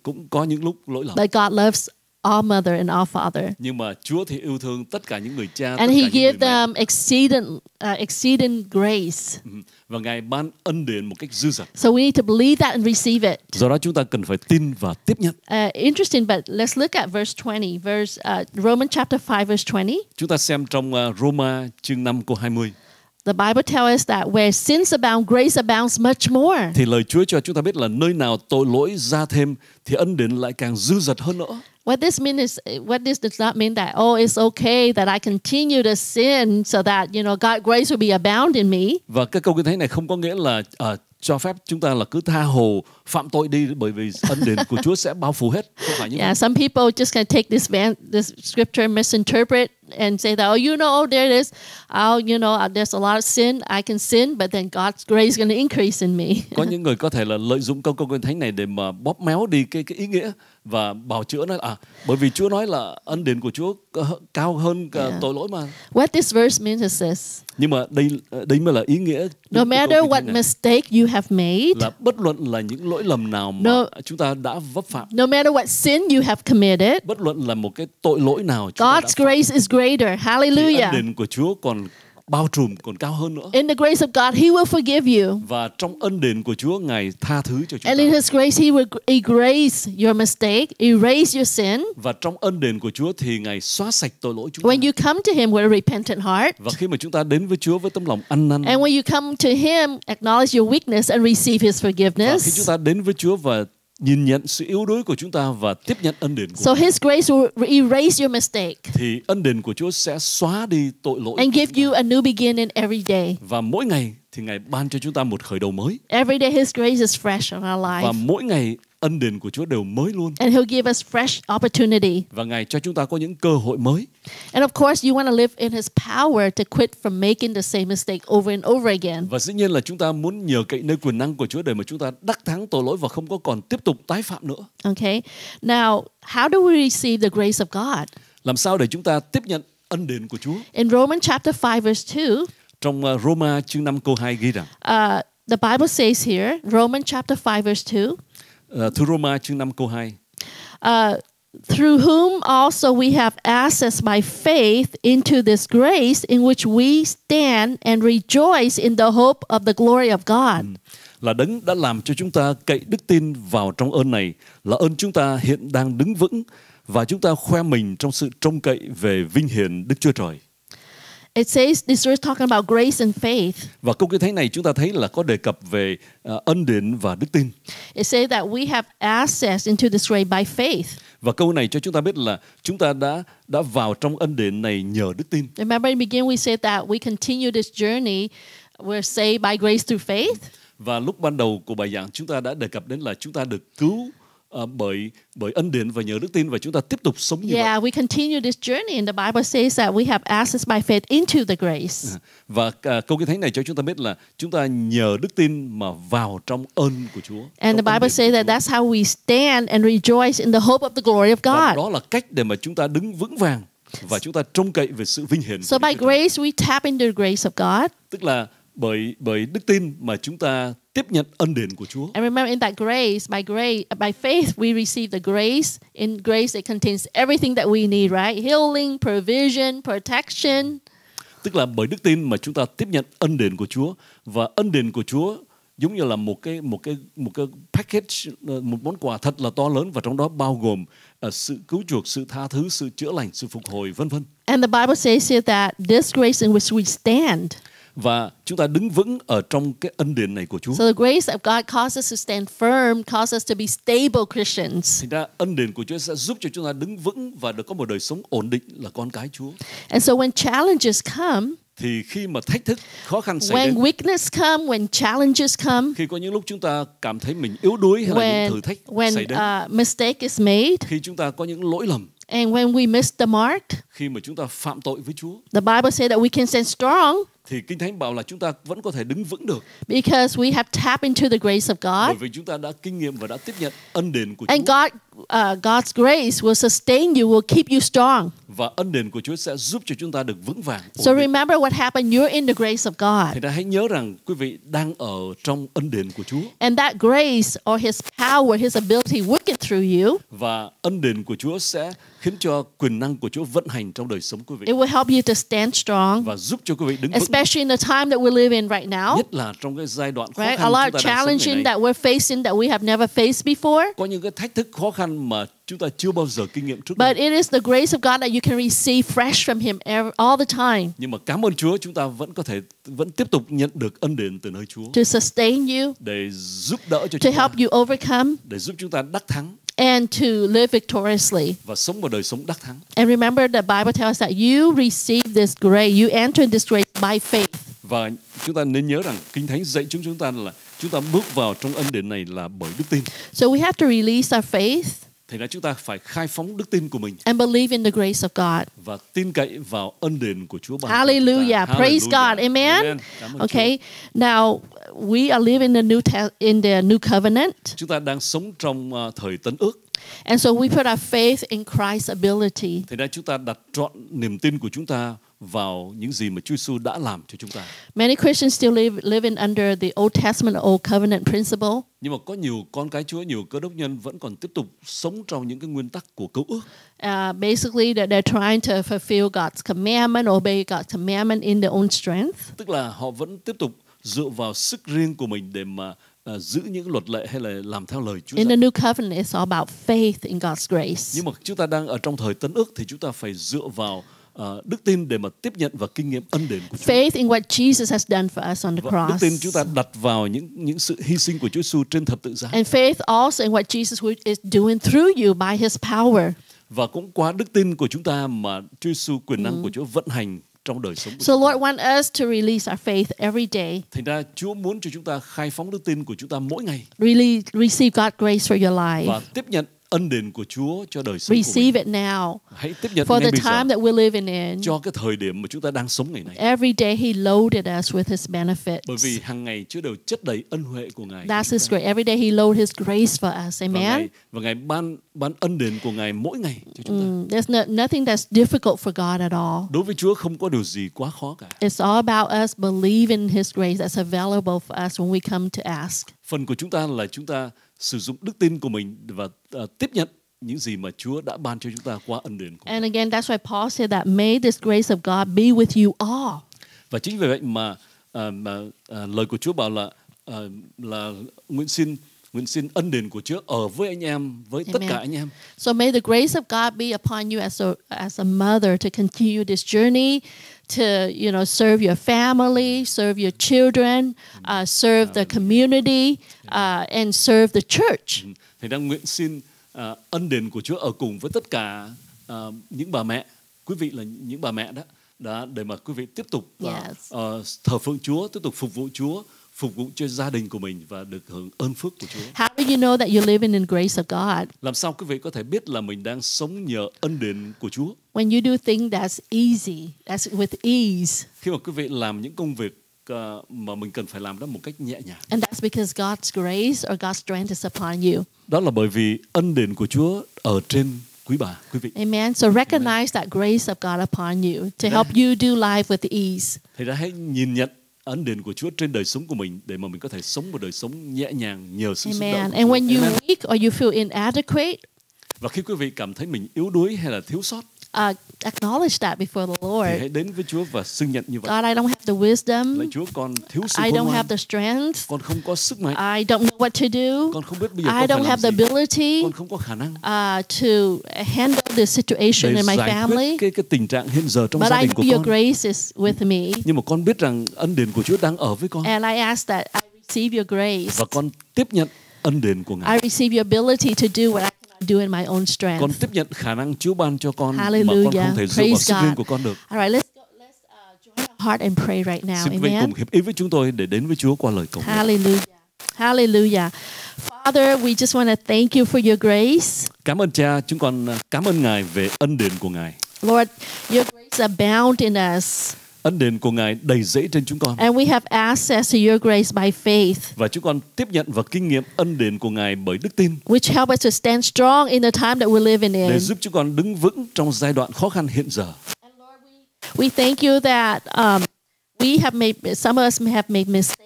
S4: cũng có những lúc lỗi lầm.
S3: but God loves all mother and all father.
S4: Nhưng mà Chúa thì yêu thương tất cả những người cha,
S3: And He
S4: mẹ.
S3: them exceeding, uh, exceeding grace.
S4: Ừ. Và Ngài ban ân điển một cách dư dật.
S3: So we need to believe that and receive it.
S4: Do đó chúng ta cần phải tin và tiếp nhận.
S3: Uh, interesting, but let's look at verse 20, verse uh, Roman chapter 5, verse 20.
S4: Chúng ta xem trong uh, Roma chương 5 câu 20
S3: The Bible tells us that where sins abound, grace abounds much more.
S4: thì lời Chúa cho chúng ta biết là nơi nào tội lỗi ra thêm thì ân điển lại càng dư dật hơn nữa.
S3: What this means is, what this does not mean that oh, it's okay that I continue to sin so that you know God grace will be abound in me.
S4: Và cái câu kinh thánh này không có nghĩa là à, cho phép chúng ta là cứ tha hồ phạm tội đi bởi vì ân điển của Chúa sẽ bao phủ hết. Không phải như vậy.
S3: Yeah, some people just of take this van, this scripture misinterpret and say that oh, you know, there it is. Oh, you know, uh, there's a lot of sin. I can sin, but then God's grace is going to increase in me. *laughs*
S4: Có những người có thể là lợi dụng câu câu kinh thánh này để mà bóp méo đi cái cái ý nghĩa và bào chữa nó à bởi vì Chúa nói là ân điển của Chúa cao hơn cả
S3: Yeah.
S4: tội lỗi mà.
S3: what this verse means is this:
S4: Nhưng mà đây đây mới là ý nghĩa.
S3: no matter what
S4: này.
S3: mistake you have made,
S4: là bất luận là những lỗi lầm nào mà
S3: No.
S4: chúng ta đã vấp phạm,
S3: no matter what sin you have committed,
S4: bất luận là một cái tội lỗi nào chúng ta đã
S3: God's
S4: phạm,
S3: grace is greater.
S4: thì
S3: Hallelujah.
S4: ân điển của Chúa còn bao trùm còn cao hơn nữa.
S3: In the grace of God, He will forgive you.
S4: Và trong ân điển của Chúa Ngài tha thứ cho chúng
S3: And in
S4: ta.
S3: His grace, He will erase your mistake, erase your sin.
S4: Và trong ân điển của Chúa thì Ngài xóa sạch tội lỗi chúng
S3: When
S4: ta.
S3: you come to Him with a repentant heart,
S4: Và khi mà chúng ta đến với Chúa với tấm lòng ăn năn
S3: and when you come to Him, acknowledge your weakness and receive His
S4: và khi chúng
S3: forgiveness.
S4: ta đến với Chúa và nhìn nhận sự yếu đuối của chúng ta và tiếp nhận ân điển của
S3: So His grace will erase your mistake
S4: thì ân điển của Chúa sẽ xóa đi tội lỗi
S3: and give you a new beginning every day.
S4: và mỗi ngày thì Ngài ban cho chúng ta một khởi đầu mới
S3: Every day, His grace is fresh in our
S4: và
S3: life,
S4: mỗi ngày ân điển của Chúa đều mới luôn
S3: and He'll give us fresh opportunity.
S4: và Ngài cho chúng ta có những cơ hội mới
S3: And of course, you want to live in His power to quit from making the same mistake over and over again.
S4: và dĩ nhiên là chúng ta muốn nhờ cậy nơi quyền năng của Chúa để mà chúng ta đắc thắng tội lỗi và không có còn tiếp tục tái phạm nữa
S3: Okay. Now, how do we receive the grace of God?
S4: làm sao để chúng ta tiếp nhận ân điển của Chúa
S3: In Romans chapter 5, verse 2,
S4: trong uh, Roma chương 5 câu 2 ghi rằng
S3: uh, the Bible says here, Romans chapter 5, verse 2,
S4: uh, thư Roma chương 5 câu 2
S3: uh, through whom also we have access by faith into this grace in which we stand and rejoice in the hope of the glory of God.
S4: là đấng đã làm cho chúng ta cậy đức tin vào trong ơn này là ơn chúng ta hiện đang đứng vững và chúng ta khoe mình trong sự trông cậy về vinh hiển Đức Chúa Trời.
S3: It says this verse talking about grace and faith.
S4: Và câu kinh thánh này chúng ta thấy là có đề cập về ờ, ân điển và đức tin.
S3: It says that we have access into this grace by faith.
S4: Và câu này cho chúng ta biết là chúng ta đã đã vào trong ân điển này nhờ đức tin.
S3: Remember in the beginning we said that we continue this journey. We're saved by grace through faith.
S4: Và lúc ban đầu của bài giảng chúng ta đã đề cập đến là chúng ta được cứu ờ, bởi bởi ân điển và nhờ đức tin và chúng ta tiếp tục sống như vậy.
S3: Yeah, we continue this journey, and the Bible says that we have access by faith into the grace.
S4: Và à, câu kinh thánh này cho chúng ta biết là chúng ta nhờ đức tin mà vào trong ơn của Chúa.
S3: And the Bible says that that's how we stand and rejoice in the hope of the glory of
S4: Và
S3: God.
S4: đó là cách để mà chúng ta đứng vững vàng và chúng ta trông cậy về sự vinh hiển.
S3: So by grace, we tap into the grace of God.
S4: Tức là bởi bởi đức tin mà chúng ta tiếp nhận ân điển của Chúa.
S3: And remember, in that grace, by grace, by faith, we receive the grace. In grace, it contains everything that we need, right? Healing, provision, protection.
S4: Tức là bởi đức tin mà chúng ta tiếp nhận ân điển của Chúa và ân điển của Chúa giống như là một cái một cái một cái package một món quà thật là to lớn và trong đó bao gồm ờ, sự cứu chuộc, sự tha thứ, sự chữa lành, sự phục hồi vân vân.
S3: And the Bible says here that this grace in which we stand.
S4: Và chúng ta đứng vững ở trong cái ân điển này của Chúa.
S3: So the grace of God causes us to stand firm, causes us to be stable Christians.
S4: Thành ra ân điển của Chúa sẽ giúp cho chúng ta đứng vững và được có một đời sống ổn định là con cái Chúa.
S3: And so when challenges come,
S4: thì khi mà thách thức khó khăn xảy
S3: when
S4: đến
S3: weakness come, when challenges come,
S4: khi có những lúc chúng ta cảm thấy mình yếu đuối hay là
S3: when
S4: những thử thách xảy
S3: when
S4: đến
S3: uh, mistake is made,
S4: khi chúng ta có những lỗi lầm
S3: and when we miss the mark,
S4: khi mà chúng ta phạm tội với Chúa
S3: the Bible says that we can stand strong
S4: thì kinh thánh bảo là chúng ta vẫn có thể đứng vững được
S3: because we have tapped into the grace of
S4: bởi
S3: God.
S4: vì chúng ta đã kinh nghiệm và đã tiếp nhận ân đền của
S3: And
S4: Chúa
S3: God, uh, God's grace will sustain you, will keep you strong.
S4: và ân đền của Chúa sẽ giúp cho chúng ta được vững vàng.
S3: So remember what happened. You're in the grace of
S4: Thì
S3: God.
S4: đã hãy nhớ rằng quý vị đang ở trong ân đền của Chúa
S3: And that grace or His power, His ability working through you,
S4: và ân đền của Chúa sẽ khiến cho quyền năng của Chúa vận hành trong đời sống quý vị
S3: it will help you to stand strong,
S4: và giúp cho quý vị đứng vững
S3: especially in the time that we live in right now.
S4: nhất là trong cái giai đoạn khó
S3: Right?
S4: khăn
S3: A lot of challenging that we're facing that we have never faced before.
S4: Có những cái thách thức khó khăn mà chúng ta chưa bao giờ kinh nghiệm trước đây.
S3: But it is the grace of God that you can receive fresh from Him ev- all the time
S4: Nhưng mà cảm ơn Chúa chúng ta vẫn có thể vẫn tiếp tục nhận được ân đền từ nơi Chúa
S3: to sustain you,
S4: để giúp đỡ cho
S3: to
S4: chúng ta
S3: help you overcome,
S4: để giúp chúng ta đắc thắng
S3: and to live victoriously.
S4: và sống một đời sống đắc thắng.
S3: And remember, the Bible tells us that you receive this grace, you enter this grace by faith.
S4: Và chúng ta nên nhớ rằng Kinh Thánh dạy chúng chúng ta là chúng ta bước vào trong ân đền này là bởi đức tin.
S3: So we have to release our faith
S4: Thành ra chúng ta phải khai phóng đức tin của mình
S3: and believe in the grace of God.
S4: và tin cậy vào ân đền của Chúa ban.
S3: Hallelujah. Praise
S4: Hallelujah.
S3: God. Amen.
S4: Ơn
S3: Okay. Now we are living in the new te- in the new covenant.
S4: Chúa. Chúng ta đang sống trong uh, thời tấn ước.
S3: And so we put our faith in Christ's ability.
S4: Thế ra chúng ta đặt trọn niềm tin của chúng ta vào những gì mà Chúa Giêsu đã làm cho chúng ta.
S3: Many Christians still live living under the Old Testament Old Covenant principle.
S4: Nhưng mà có nhiều con cái Chúa, nhiều cơ đốc nhân vẫn còn tiếp tục sống trong những cái nguyên tắc của cấu ước.
S3: Uh, basically, that they're trying to fulfill God's commandment, obey God's commandment in their own strength.
S4: Tức là họ vẫn tiếp tục dựa vào sức riêng của mình để mà à, giữ những luật lệ hay là làm theo lời Chúa
S3: In
S4: dạy.
S3: the new covenant, it's all about faith in God's grace.
S4: Nhưng mà chúng ta đang ở trong thời tấn ước thì chúng ta phải dựa vào à, đức tin để mà tiếp nhận và kinh nghiệm ân đền của Chúa.
S3: Faith in what Jesus has done for us on the
S4: Và đức
S3: cross.
S4: tin chúng ta đặt vào những những sự hy sinh của Chúa Giêsu trên thập tự giá
S3: And faith also in what Jesus is doing through you by his power.
S4: và cũng qua đức tin của chúng ta mà Chúa Giêsu quyền năng của Chúa vận hành trong đời sống của
S3: So
S4: chúng ta.
S3: Lord want us to release our faith every day.
S4: Thành ra Chúa muốn cho chúng ta khai phóng đức tin của chúng ta mỗi ngày
S3: Really receive God's grace for your life.
S4: và tiếp nhận ân đền của Chúa cho đời sống của mình.
S3: Receive it now.
S4: Hãy tiếp nhận
S3: For
S4: ngay
S3: the
S4: bây giờ
S3: time that we're living in.
S4: cho cái thời điểm mà chúng ta đang sống ngày nay.
S3: Every day he loaded us with his benefits.
S4: Bởi vì hàng ngày Chúa đều chất đầy ân huệ của Ngài.
S3: That's his grace. Every day he loaded his grace for us.
S4: Và Ngài,
S3: Amen.
S4: và Ngài ban ban ân đền của Ngài mỗi ngày cho chúng ta.
S3: Mm, there's no, nothing that's difficult for God at all.
S4: Đối với Chúa không có điều gì quá khó cả.
S3: It's all about us believing in his grace that's available for us when we come to ask.
S4: Phần của chúng ta là chúng ta sử dụng đức tin của mình và à, tiếp nhận những gì mà Chúa đã ban cho chúng ta qua ân đền của
S3: And again, that's why Paul said that may this grace of God be with you all.
S4: và chính vì vậy mà à, mà à, lời của Chúa bảo là à, là nguyện xin nguyện xin ân đền của Chúa ở với anh em với tất
S3: Amen.
S4: cả anh em
S3: So may the grace of God be upon you as a as a mother to continue this journey, to you know serve your family, serve your children, uh, serve the community, uh, and serve the church.
S4: Thầy đang nguyện xin à, ân đền của Chúa ở cùng với tất cả à, những bà mẹ quý vị là những bà mẹ đó đã để mà quý vị tiếp tục à,
S3: Yes.
S4: à, thờ phượng Chúa tiếp tục phục vụ Chúa phục vụ cho gia đình của mình và được hưởng ơn phước của Chúa
S3: How do you know that you're living in grace of God?
S4: làm sao quý vị có thể biết là mình đang sống nhờ ân đền của Chúa
S3: When you do things that's easy, that's with ease,
S4: khi mà quý vị làm những công việc à, mà mình cần phải làm đó một cách nhẹ nhàng
S3: and that's because God's grace or God's strength is upon you.
S4: đó là bởi vì ân đền của Chúa ở trên quý bà quý vị
S3: Amen. So recognize that grace of God upon you to help you do life with ease.
S4: Thầy đã hãy nhìn nhận ân đền của Chúa trên đời sống của mình để mà mình có thể sống một đời sống nhẹ nhàng nhờ sự giúp đỡ
S3: And when you
S4: Amen.
S3: weak or you feel inadequate,
S4: Và khi quý vị cảm thấy mình yếu đuối hay là thiếu sót
S3: uh, acknowledge that before the
S4: thì
S3: Lord.
S4: hãy đến với Chúa và xưng nhận như vậy.
S3: God, I don't have the wisdom.
S4: Lạy Chúa con thiếu sự
S3: I
S4: khôn
S3: don't
S4: ngoan,
S3: have the strength.
S4: con không có sức mạnh,
S3: I don't know what to do.
S4: con không biết bây giờ
S3: I
S4: con
S3: don't have the ability
S4: con không có khả năng
S3: uh, to handle the situation
S4: để
S3: in my
S4: giải
S3: family.
S4: quyết cái cái tình trạng hiện giờ trong
S3: But
S4: gia
S3: I
S4: đình của
S3: know your
S4: con.
S3: grace is with me.
S4: Nhưng mà con biết rằng ân đền của Chúa đang ở với con
S3: And I ask that I receive your grace.
S4: và con tiếp nhận ân đền của Ngài.
S3: I receive your ability to do what I do in my own
S4: Con
S3: strength.
S4: tiếp nhận khả năng Chúa ban cho con mà con
S3: Hallelujah.
S4: không thể dựa vào sức riêng của con được.
S3: All right, let's go. Let's uh, join our heart and pray right now.
S4: Xin
S3: Amen.
S4: cùng hiệp ý với chúng tôi để đến với Chúa qua lời cầu nguyện.
S3: Hallelujah. Hallelujah. Father, we just want to thank you for your grace.
S4: Cảm ơn Cha, chúng con à, cảm ơn Ngài về ân điển của Ngài.
S3: Lord, your grace abound in us.
S4: Ân điển của Ngài đầy dẫy trên chúng con.
S3: And we have access to your grace by faith,
S4: Và chúng con tiếp nhận và kinh nghiệm ân điển của Ngài bởi đức tin
S3: which help us to stand strong in the time that we're living
S4: để
S3: in.
S4: giúp chúng con đứng vững trong giai đoạn khó khăn hiện giờ.
S3: We thank you that um, we have made, some of us may have made mistakes.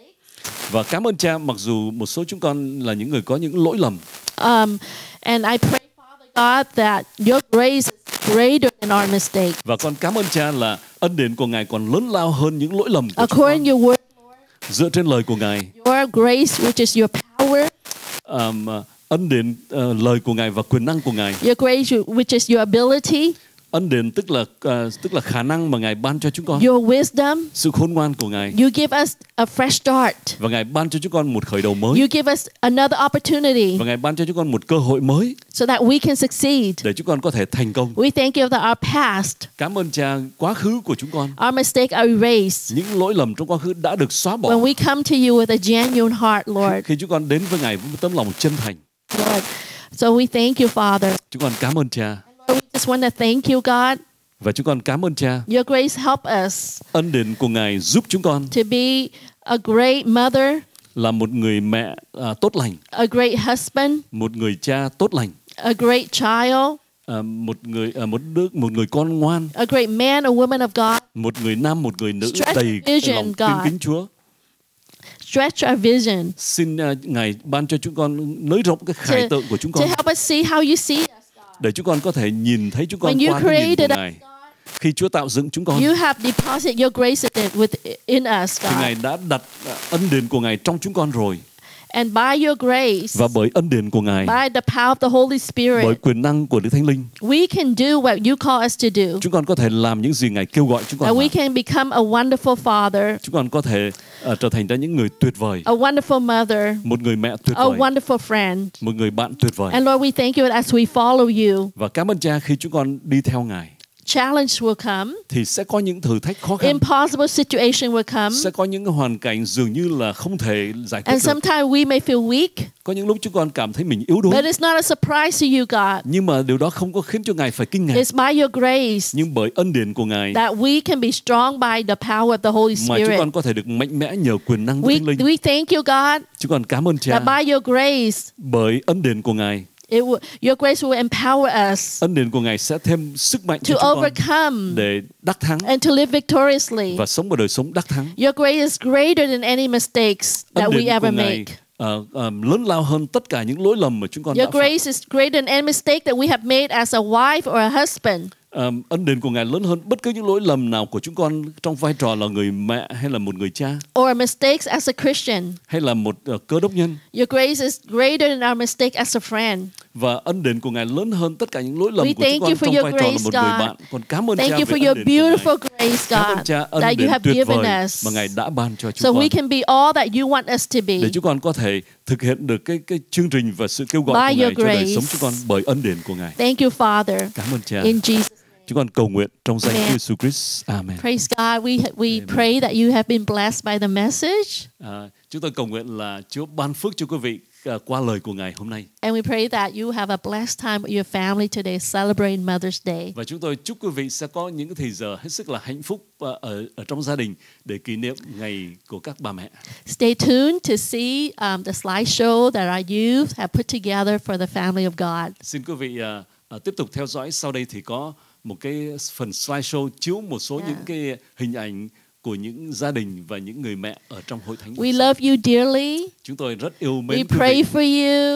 S4: Và cảm ơn Cha mặc dù một số chúng con là những người có những lỗi lầm
S3: Um, and I pray, God, that your grace greater than our mistake.
S4: và con cảm ơn Cha là ân điển của Ngài còn lớn lao hơn những lỗi lầm của chúng
S3: According
S4: con.
S3: to your word,
S4: Dựa trên lời của Ngài,
S3: your grace, which is your power,
S4: um, ân điển ờ, lời của Ngài và quyền năng của Ngài.
S3: your grace, which is your ability,
S4: Ân điển tức là ờ, tức là khả năng mà Ngài ban cho chúng con,
S3: your wisdom.
S4: sự khôn ngoan của Ngài
S3: You give us a fresh start.
S4: và Ngài ban cho chúng con một khởi đầu mới
S3: You give us another opportunity
S4: và Ngài ban cho chúng con một cơ hội mới
S3: so that we can succeed.
S4: để chúng con có thể thành công.
S3: We thank you that our past,
S4: Cảm ơn Cha, quá khứ của chúng con,
S3: our mistake are erased.
S4: những lỗi lầm trong quá khứ đã được xóa bỏ.
S3: When we come to you with a genuine heart, Lord,
S4: Khi chúng con đến với Ngài với tấm lòng chân thành,
S3: Lord. So we thank you, Father.
S4: chúng con cảm ơn Cha
S3: just want to thank you, God.
S4: và chúng con cảm ơn Cha.
S3: Your grace help us
S4: Ân điển của Ngài giúp chúng con
S3: to be a great mother,
S4: là một người mẹ à, tốt lành,
S3: a great husband,
S4: một người cha tốt lành,
S3: a great child,
S4: à, một người à, một đứa một người con ngoan,
S3: a great man or woman of God.
S4: một người nam, một người nữ
S3: Stretch
S4: đầy
S3: vision,
S4: lòng
S3: God.
S4: kính kính Chúa.
S3: Stretch our vision
S4: Xin à, Ngài ban cho chúng con nới rộng cái khải
S3: to,
S4: tượng của chúng
S3: to
S4: con
S3: help us see how you see us.
S4: Để chúng con có thể nhìn thấy chúng con
S3: When
S4: qua cái nhìn của Ngài. Khi Chúa tạo dựng chúng con,
S3: you have deposited your grace in, it, within us,
S4: thì Ngài
S3: God.
S4: đã đặt ân điển của Ngài trong chúng con rồi
S3: And by your grace,
S4: và bởi ân điển của Ngài,
S3: by the power of the Holy
S4: bởi
S3: Spirit,
S4: quyền năng của Đức Thánh Linh,
S3: we can do what you call us to do.
S4: chúng con có thể làm những gì Ngài kêu gọi chúng con
S3: And we can become a wonderful father,
S4: Chúng con có thể à, trở thành ra những người tuyệt vời,
S3: a wonderful mother,
S4: một người mẹ tuyệt
S3: a
S4: vời,
S3: wonderful friend.
S4: một người bạn tuyệt vời.
S3: And Lord, we thank you as we follow you.
S4: Và cảm ơn Cha khi chúng con đi theo Ngài
S3: Challenge will come,
S4: thì sẽ có những thử thách khó khăn,
S3: impossible situation will come,
S4: sẽ có những hoàn cảnh dường như là không thể giải quyết
S3: and
S4: được.
S3: sometimes we may feel weak,
S4: Có những lúc chúng con cảm thấy mình yếu đuối,
S3: but it's not a surprise to you, God.
S4: nhưng mà điều đó không có khiến cho Ngài phải kinh ngạc.
S3: It's by your grace
S4: Nhưng bởi ân điển của Ngài
S3: that we can be strong by the power of the Holy
S4: mà chúng
S3: Spirit.
S4: con có thể được mạnh mẽ nhờ quyền năng của Thánh Linh.
S3: we thank you, God,
S4: Chúng con cảm ơn Cha
S3: that by your grace,
S4: bởi ân điển của Ngài,
S3: it will, your grace will empower us
S4: ân điển của Ngài sẽ thêm sức mạnh cho
S3: to
S4: chúng con
S3: overcome
S4: để đắc thắng
S3: and to live victoriously.
S4: và sống một đời sống đắc thắng.
S3: Your grace is greater than any mistakes that we ever
S4: Ngài
S3: make.
S4: ờ, ờ, lớn lao hơn tất cả những lỗi lầm mà chúng con
S3: Your
S4: đã phạm.
S3: grace is greater than any mistake that we have made as a wife or a husband.
S4: Ờm, ân điển của Ngài lớn hơn bất cứ những lỗi lầm nào của chúng con trong vai trò là người mẹ hay là một người cha
S3: or mistakes as a Christian.
S4: hay là một ờ, cơ đốc nhân
S3: Your grace is greater than our mistake as a friend.
S4: Và ân điển của Ngài lớn hơn tất cả những lỗi lầm
S3: We
S4: của chúng
S3: thank
S4: con
S3: you for
S4: trong
S3: your
S4: vai trò là
S3: grace,
S4: một người
S3: God.
S4: bạn. Còn cảm ơn
S3: Thank
S4: Cha
S3: you for your beautiful grace,
S4: Cảm ơn
S3: God,
S4: Cha ân
S3: that you
S4: điển
S3: have
S4: tuyệt
S3: given
S4: vời
S3: us.
S4: mà Ngài đã ban cho chúng
S3: So
S4: con
S3: we can be all that you want us to
S4: để
S3: be.
S4: chúng con có thể thực hiện được cái cái chương trình và sự kêu gọi
S3: By
S4: của Ngài cho đời sống chúng con bởi ân điển của Ngài.
S3: Thank you, Father.
S4: Cảm ơn Cha.
S3: In Jesus'
S4: Chúng con cầu nguyện trong danh
S3: Amen.
S4: Chúa Jesus Christ. Amen.
S3: praise God. We we pray that you have been blessed by the message,
S4: À, chúng tôi cầu nguyện là Chúa ban phước cho quý vị à, qua lời của Ngài hôm nay.
S3: and we pray that you have a blessed time with your family today, celebrating Mother's Day.
S4: Và chúng tôi chúc quý vị sẽ có những cái thời giờ hết sức là hạnh phúc à, ở ở trong gia đình để kỷ niệm ngày của các bà mẹ.
S3: Stay tuned to see um, the slideshow that our youth have put together for the family of God.
S4: Xin quý vị à, à, tiếp tục theo dõi sau đây thì có một cái phần slideshow chiếu một số
S3: Yeah.
S4: những cái hình ảnh của những gia đình và những người mẹ ở trong hội thánh.
S3: We love you dearly.
S4: Chúng tôi rất yêu
S3: We
S4: mến quý
S3: pray
S4: vị.
S3: for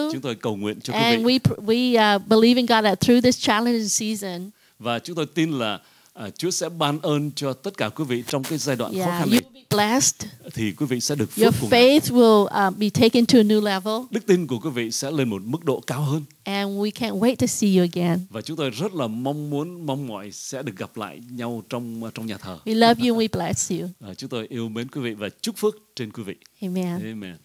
S3: you.
S4: Chúng tôi cầu nguyện cho quý
S3: And
S4: vị
S3: we pr- we uh, believe in God that through this challenging season,
S4: và chúng tôi tin là à, Chúa sẽ ban ơn cho tất cả quý vị trong cái giai đoạn khó
S3: yeah,
S4: khăn
S3: you
S4: này
S3: blessed.
S4: thì quý vị sẽ được
S3: Your
S4: phước của Ngài.
S3: faith will uh, be taken to a new level,
S4: Đức tin của quý vị sẽ lên một mức độ cao hơn
S3: and we can't wait to see you again.
S4: và chúng tôi rất là mong muốn mong mỏi sẽ được gặp lại nhau trong trong nhà thờ.
S3: We love you and we bless you.
S4: À, chúng tôi yêu mến quý vị và chúc phước trên quý vị.
S3: Amen.
S4: Amen.